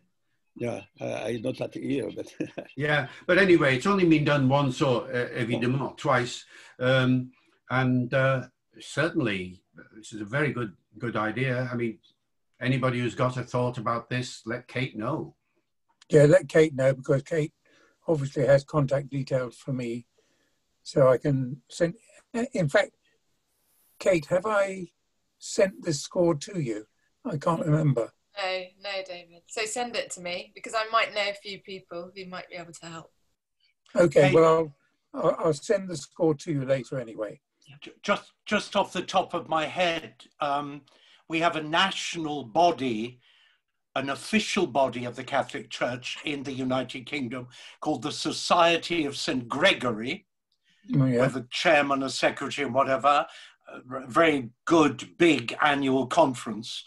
Yeah, I not that ear, but <laughs> yeah. But anyway, it's only been done once or uh, évidemment twice, um, and uh, certainly this is a very good good idea. I mean, anybody who's got a thought about this, let Kate know. Yeah, let Kate know because Kate obviously has contact details for me, so I can send. In fact, Kate, have I sent this score to you? I can't remember. No, no, David. So send it to me because I might know a few people who might be able to help. Okay, well, I'll, I'll send the score to you later anyway. Just, just off the top of my head, um, we have a national body, an official body of the Catholic Church in the United Kingdom called the Society of St. Gregory, oh, yeah. with a chairman, a secretary, and whatever. A very good, big annual conference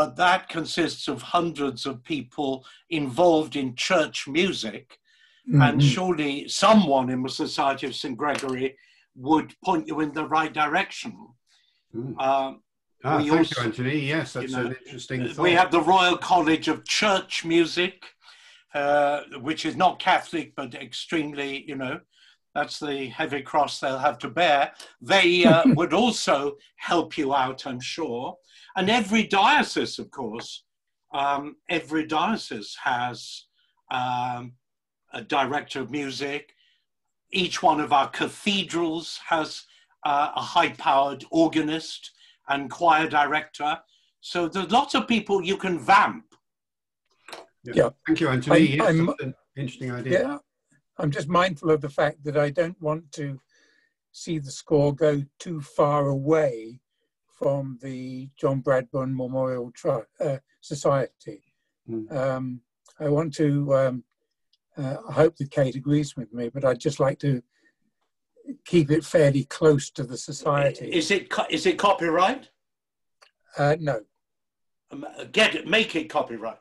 but that consists of hundreds of people involved in church music. Mm-hmm. And surely someone in the Society of St. Gregory would point you in the right direction. Mm. Uh, ah, thank also, you, Anthony. Yes, that's you know, an interesting thought. We have the Royal College of Church Music, uh, which is not Catholic, but extremely, you know, uh, that's the heavy cross they'll have to bear. They uh, <laughs> would also help you out, I'm sure. And every diocese, of course, um, every diocese has um, a director of music. Each one of our cathedrals has uh, a high powered organist and choir director. So there's lots of people you can vamp. Yeah. yeah. Thank you, Anthony. I'm, I'm, interesting idea. Yeah, I'm just mindful of the fact that I don't want to see the score go too far away from the John Bradburne Memorial Tri- uh, Society. Mm. Um, I want to, um, uh, I hope that Kate agrees with me, but I'd just like to keep it fairly close to the society. Is it, is it copyright? Uh, no. Um, get it, make it copyright.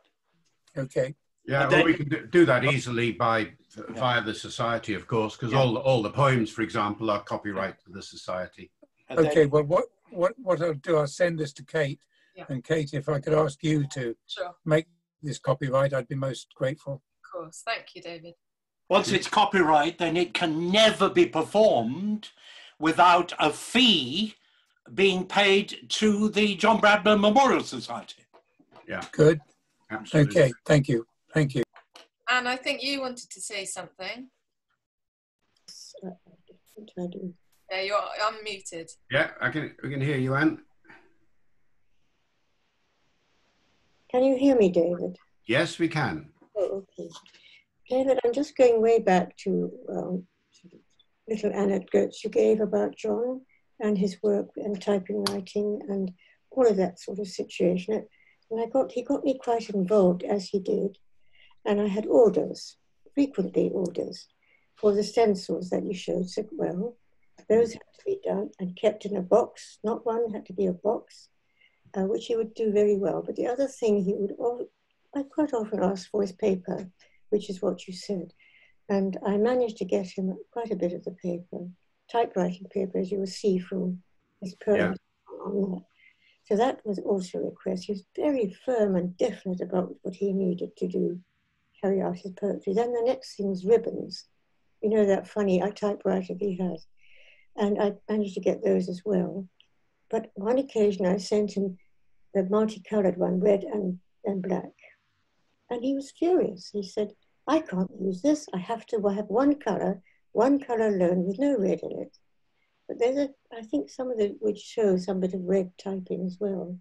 Okay. Yeah, well, we can do that easily by via the society, of course, because yeah. all all the poems, for example, are copyright to the society. Okay. Well, what what what I'll do, I'll send this to Kate, yeah. and Kate, if I could ask you to sure. make this copyright, I'd be most grateful. Of course. Thank you, David. Once it's copyright, then it can never be performed without a fee being paid to the John Bradburne Memorial Society. Yeah. Good. Absolutely. Okay. Thank you. Thank you. And I think you wanted to say something. Yeah, you're unmuted. Yeah, I can. We can hear you, Anne. Can you hear me, David? Yes, we can. Oh, okay. David, I'm just going way back to um, little anecdotes you gave about John and his work and typing writing and all of that sort of situation. And I got he got me quite involved as he did and I had orders, frequently orders, for the stencils that you showed so well. Those had to be done and kept in a box. Not one had to be a box, uh, which he would do very well. But the other thing he would, I quite often ask for his paper, which is what you said. And I managed to get him quite a bit of the paper, typewriting paper, as you will see from his poems yeah. on that. So that was also a request. He was very firm and definite about what he needed to do carry out his poetry. Then the next thing was ribbons. You know that funny I typewriter he has. And I managed to get those as well. But one occasion I sent him the multicolored one, red and, and black. And he was furious. He said, I can't use this. I have to have one color, one color alone with no red in it. But there's a, I think some of the would show some bit of red typing as well.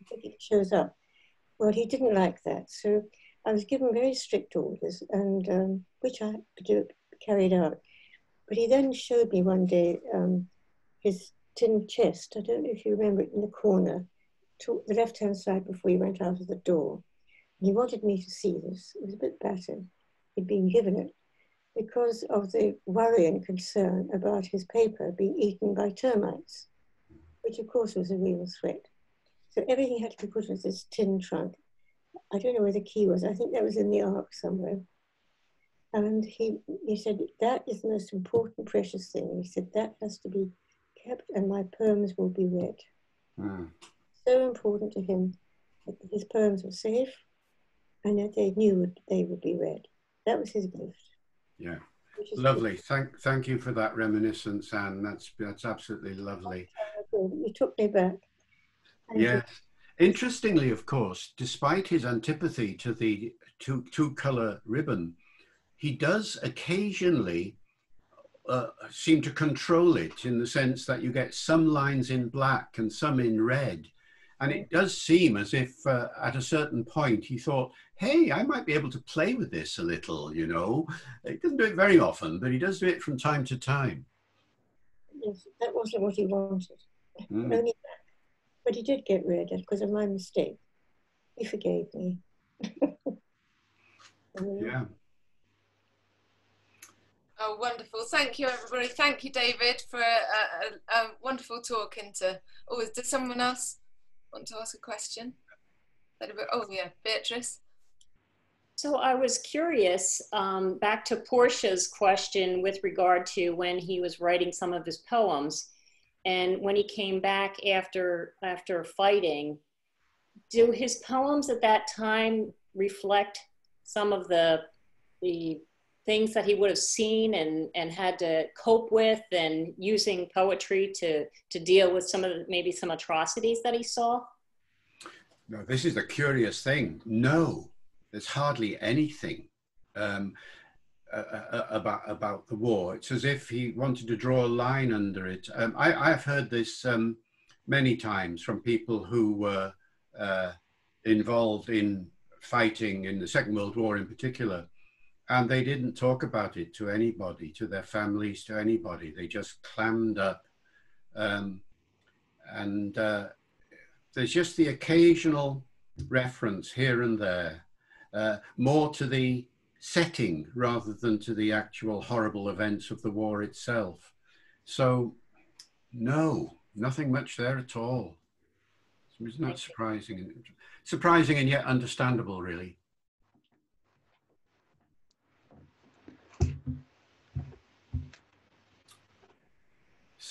I think it shows up. Well, he didn't like that. So I was given very strict orders, and um, which I carried out. But he then showed me one day um, his tin chest. I don't know if you remember it in the corner, to the left hand side before he went out of the door. And he wanted me to see this. It was a bit battered. He'd been given it because of the worry and concern about his paper being eaten by termites, which of course was a real threat. So everything had to be put in this tin trunk I don't know where the key was. I think that was in the ark somewhere. And he, he said, that is the most important, precious thing. He said, that has to be kept and my poems will be read. Mm. So important to him that his poems were safe and that they knew they would be read. That was his gift. Yeah. Lovely. Good. Thank, thank you for that reminiscence, Anne. That's that's absolutely lovely. You took me back. Yes. Interestingly, of course, despite his antipathy to the two, two color ribbon, he does occasionally uh, seem to control it in the sense that you get some lines in black and some in red. And it does seem as if uh, at a certain point he thought, hey, I might be able to play with this a little, you know. He doesn't do it very often, but he does do it from time to time. Yes, that wasn't what he wanted. Mm. Only but he did get rid of it because of my mistake. He forgave me. <laughs> yeah. Oh, wonderful. Thank you, everybody. Thank you, David, for a, a, a wonderful talk into. Oh, does someone else want to ask a question? Oh, yeah, Beatrice. So I was curious, um, back to Portia's question with regard to when he was writing some of his poems. And when he came back after after fighting, do his poems at that time reflect some of the the things that he would have seen and, and had to cope with and using poetry to, to deal with some of the, maybe some atrocities that he saw? No, this is the curious thing. No, there's hardly anything um, uh, about about the war. It's as if he wanted to draw a line under it. Um, I, have heard this um, many times from people who were uh, involved in fighting in the Second World War, in particular, and they didn't talk about it to anybody, to their families, to anybody. They just clammed up, um, and uh, there's just the occasional reference here and there, uh, more to the setting rather than to the actual horrible events of the war itself. So, no, nothing much there at all. It's not surprising, surprising and yet understandable, really.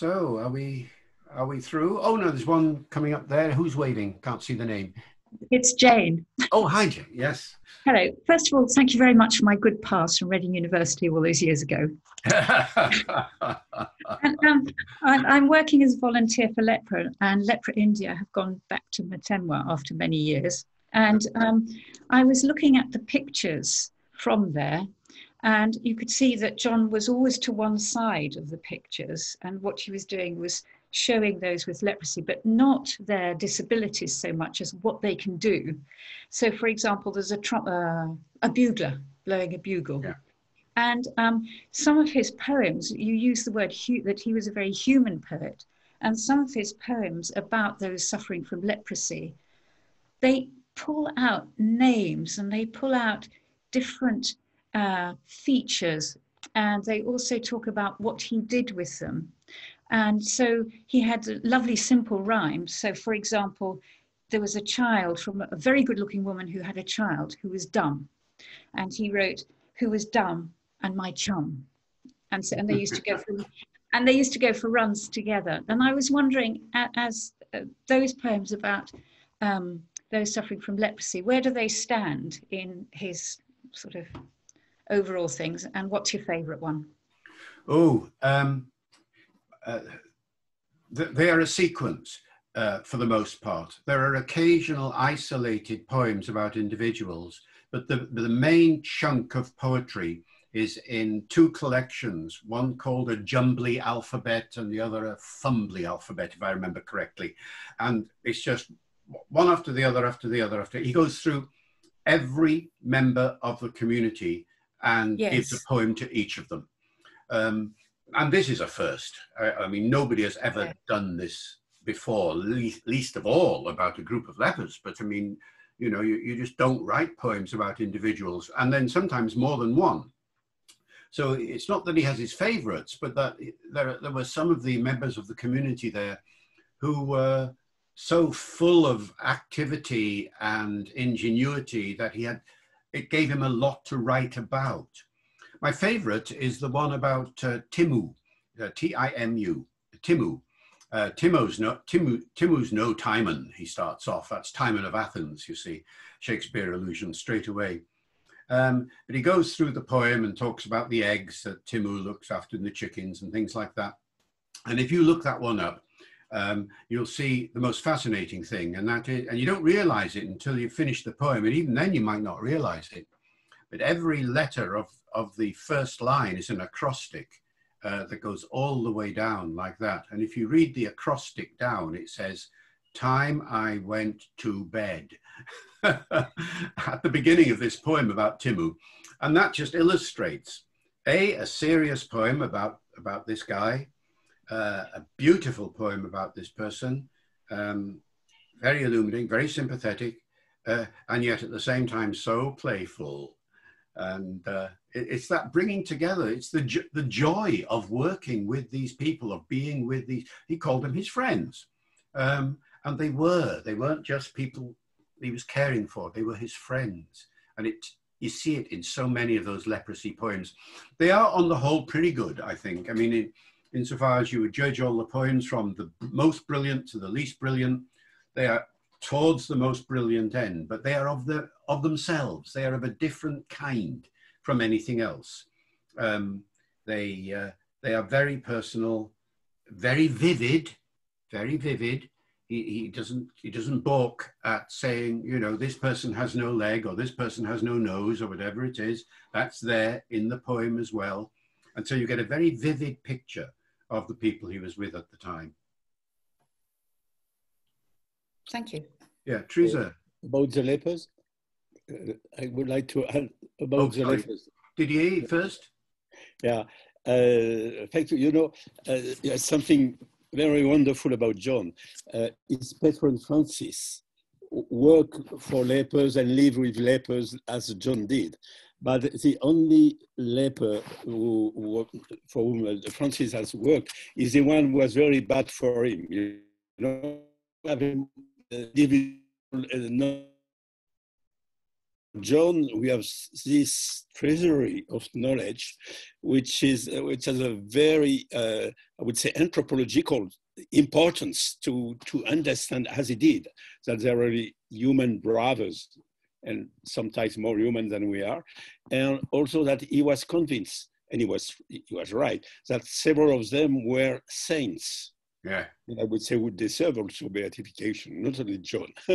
So, are we are we through? Oh no, there's one coming up there. Who's waving? Can't see the name. It's Jane. Oh, hi, Jane. Yes. Hello. First of all, thank you very much for my good pass from Reading University all those years ago. <laughs> and, um, I'm, I'm, working as a volunteer for Lepra, and Lepra India have gone back to Mutemwa after many years. And um, I was looking at the pictures from there, and you could see that John was always to one side of the pictures, and what he was doing was showing those with leprosy, but not their disabilities so much as what they can do. So, for example, there's a, uh, a bugler blowing a bugle. Yeah. And um, some of his poems, you use the word that he was a very human poet, and some of his poems about those suffering from leprosy, they pull out names and they pull out different uh, features, and they also talk about what he did with them. And so he had lovely, simple rhymes. So, for example, there was a child from a very good looking woman who had a child who was dumb. And he wrote, Who was dumb and my chum. And, so, and they used to go for and they used to go for runs together. And I was wondering, as uh, those poems about um, those suffering from leprosy, where do they stand in his sort of overall things? And what's your favourite one? Oh, um, uh, they are a sequence uh, for the most part. There are occasional isolated poems about individuals, but the, the main chunk of poetry is in two collections, one called a jumbly alphabet and the other a fumbly alphabet, if I remember correctly. And it's just one after the other, after the other, after. He goes through every member of the community and yes. gives a poem to each of them. Um, and this is a first. I, I mean, nobody has ever yeah. done this before, least, least of all about a group of lepers. But I mean, you know, you, you just don't write poems about individuals, and then sometimes more than one. So it's not that he has his favorites, but that there, there were some of the members of the community there who were so full of activity and ingenuity that he had, it gave him a lot to write about. My favorite is the one about uh, Timu, uh, T-I-M-U, Timu. Uh, Timo's no, Timu, Timu's no Timon, he starts off. That's Timon of Athens, you see. Shakespeare allusion straight away. Um, but he goes through the poem and talks about the eggs that Timu looks after and the chickens and things like that. And if you look that one up, um, you'll see the most fascinating thing, and that is, and you don't realize it until you finish the poem, and even then you might not realize it. But every letter of of the first line is an acrostic uh, that goes all the way down like that. And if you read the acrostic down, it says, Time I went to bed. <laughs> At the beginning of this poem about Timu. And that just illustrates A, a serious poem about, about this guy, uh, a beautiful poem about this person, um, very illuminating, very sympathetic, uh, and yet at the same time so playful. And uh, it, it's that bringing together it's the jo- the joy of working with these people of being with these he called them his friends. Um, and they were they weren't just people he was caring for they were his friends. And it you see it in so many of those leprosy poems. They are on the whole pretty good i think. I mean insofar as you would judge all the poems from the most brilliant to the least brilliant they are towards the most brilliant end, but they are of, the, of themselves. They are of a different kind from anything else. Um, they, uh, they are very personal, very vivid, very vivid. He, he doesn't he doesn't balk at saying you know this person has no leg or this person has no nose or whatever it is. That's there in the poem as well, and so you get a very vivid picture of the people he was with at the time. Thank you. Yeah, Teresa. About the lepers, uh, I would like to add about oh, the lepers. Didier first. Yeah, uh, thank you. You know, uh, something very wonderful about John uh, is patron Francis work for lepers and live with lepers as John did. But the only leper who, who, for whom Francis has worked is the one who was very bad for him. You know, having uh, John, we have this treasury of knowledge, which is which has a very, uh, I would say, anthropological importance to to understand, as he did, that there are human brothers, and sometimes more human than we are, and also that he was convinced, and he was he was right, that several of them were saints. Yeah, and I would say would deserve also beatification, not only John. <laughs>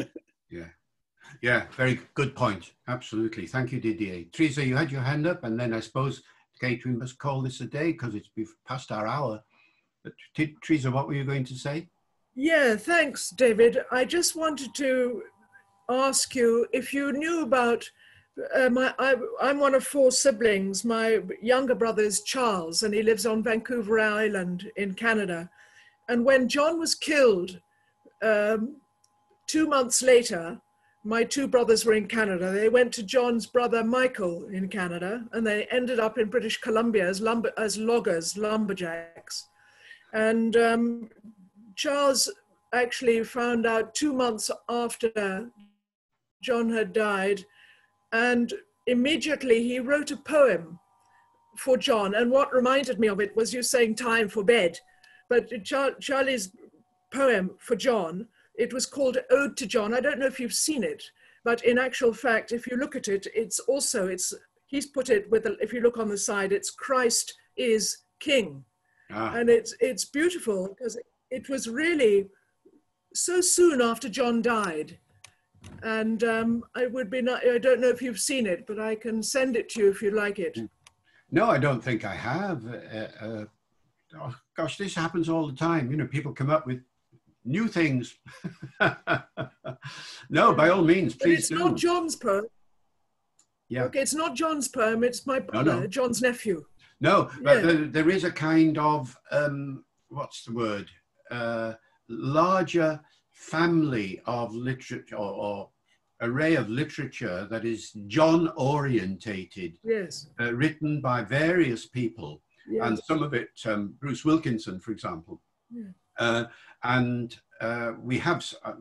yeah. Yeah, very good point. Absolutely. Thank you, Didier. Teresa, you had your hand up, and then I suppose, Kate, we must call this a day because it's past our hour. But Teresa, what were you going to say? Yeah, thanks, David. I just wanted to ask you if you knew about uh, my, I, am one of four siblings. My younger brother is Charles, and he lives on Vancouver Island in Canada. And when John was killed, um, two months later, my two brothers were in Canada. They went to John's brother Michael in Canada, and they ended up in British Columbia as, lumber, as loggers, lumberjacks. And um, Charles actually found out two months after John had died, and immediately he wrote a poem for John. And what reminded me of it was you saying time for bed. But Char Charlie's poem for John it was called Ode to John. I don't know if you've seen it, but in actual fact, if you look at it, it's also, it's, he's put it with, a, if you look on the side, it's Christ is King. Ah. And it's, it's beautiful because it was really so soon after John died. And um, I would be not, I don't know if you've seen it, but I can send it to you if you like it. No, I don't think I have. Uh, uh, oh, gosh, this happens all the time. You know, people come up with new things. <laughs> no, by all means, please. But it's do. not John's poem. Yeah. Okay, it's not John's poem. It's my brother, no, no. John's nephew. No, but yeah. there, there is a kind of um, what's the word? Uh, larger family of literature or, or, array of literature that is John orientated. Yes. Uh, written by various people, yes. and some of it, um, Bruce Wilkinson, for example. Yeah. Uh, and uh, we have, uh,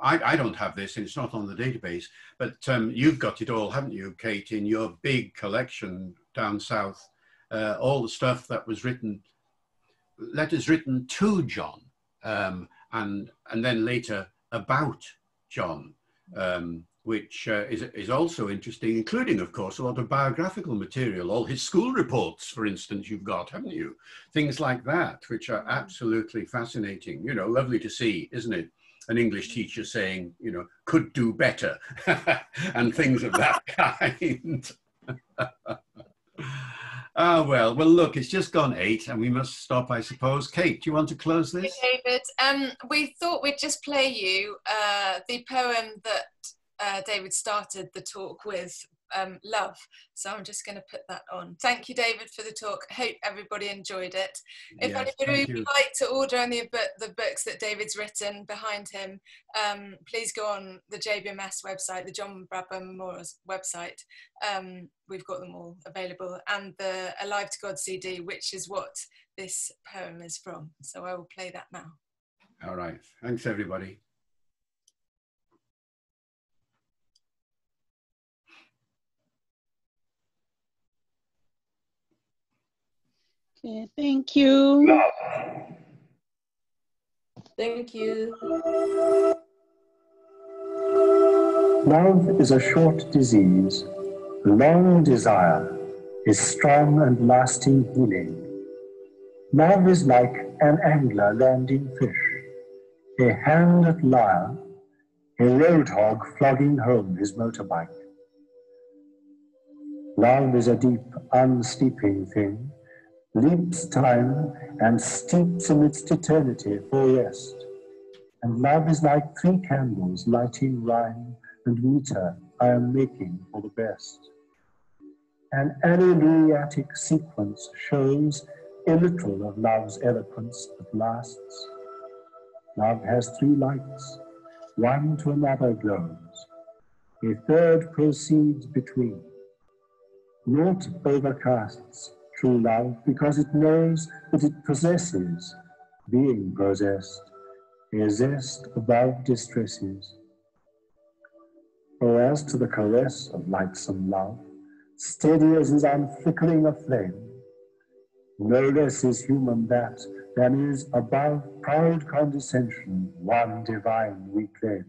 I, I, don't have this, and it's not on the database, but um, you've got it all, haven't you, Kate, in your big collection down south, uh, all the stuff that was written, letters written to John, um, and, and then later about John. Um, which uh, is, is also interesting, including, of course, a lot of biographical material, all his school reports, for instance, you've got, haven't you? Things like that, which are absolutely fascinating. You know, lovely to see, isn't it? An English teacher saying, you know, could do better, <laughs> and things of that <laughs> kind. <laughs> Ah, well, well, look, it's just gone eight and we must stop, I suppose. Kate, do you want to close this? Hey, David, um, we thought we'd just play you uh, the poem that uh, David started the talk with um, love. So I'm just going to put that on. Thank you, David, for the talk. Hope everybody enjoyed it. If yes, anybody would like to order any of the books that David's written behind him, um, please go on the JBMS website, the John Bradburne Memorial's website. Um, we've got them all available, and the Alive to God CD, which is what this poem is from. So I will play that now. All right. Thanks, everybody. Okay, thank you. Thank you. Love is a short disease, long desire is strong and lasting healing. Love is like an angler landing fish, a hand at lyre, a road hog flogging home his motorbike. Love is a deep, unsleeping thing, leaps time and steeps amidst eternity for rest. And love is like three candles lighting rhyme and meter I am making for the best. An alleluiatic sequence shows a little of love's eloquence that lasts. Love has three lights, one to another goes, a third proceeds between. Naught overcasts true love because it knows that it possesses, being possessed, a zest above distresses. Or as to the caress of lightsome love, steady as his unflickering a flame, no less is human that than is above proud condescension one divine we claim.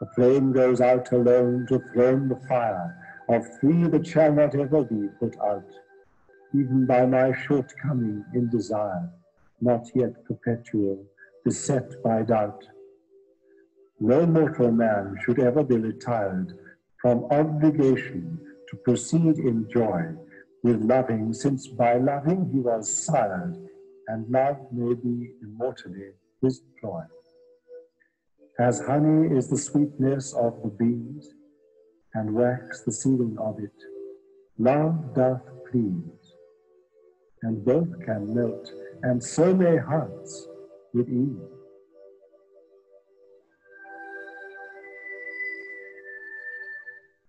The flame goes out alone to flame the fire of three that shall not ever be put out, even by my shortcoming in desire, not yet perpetual, beset by doubt. No mortal man should ever be retired from obligation to proceed in joy with loving, since by loving he was sired, and love may be immortally his ploy. As honey is the sweetness of the bees, and wax the sealing of it, love doth please, and both can melt, and so may hearts with ease.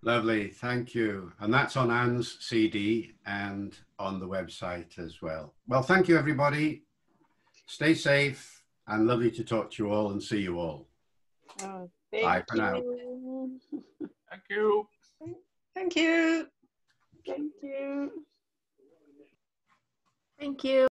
Lovely, thank you. And that's on Anne's CD and on the website as well. Well, thank you, everybody. Stay safe and lovely to talk to you all and see you all. Oh, Bye for you. now. <laughs> Thank you. Thank you. Thank you. Thank you.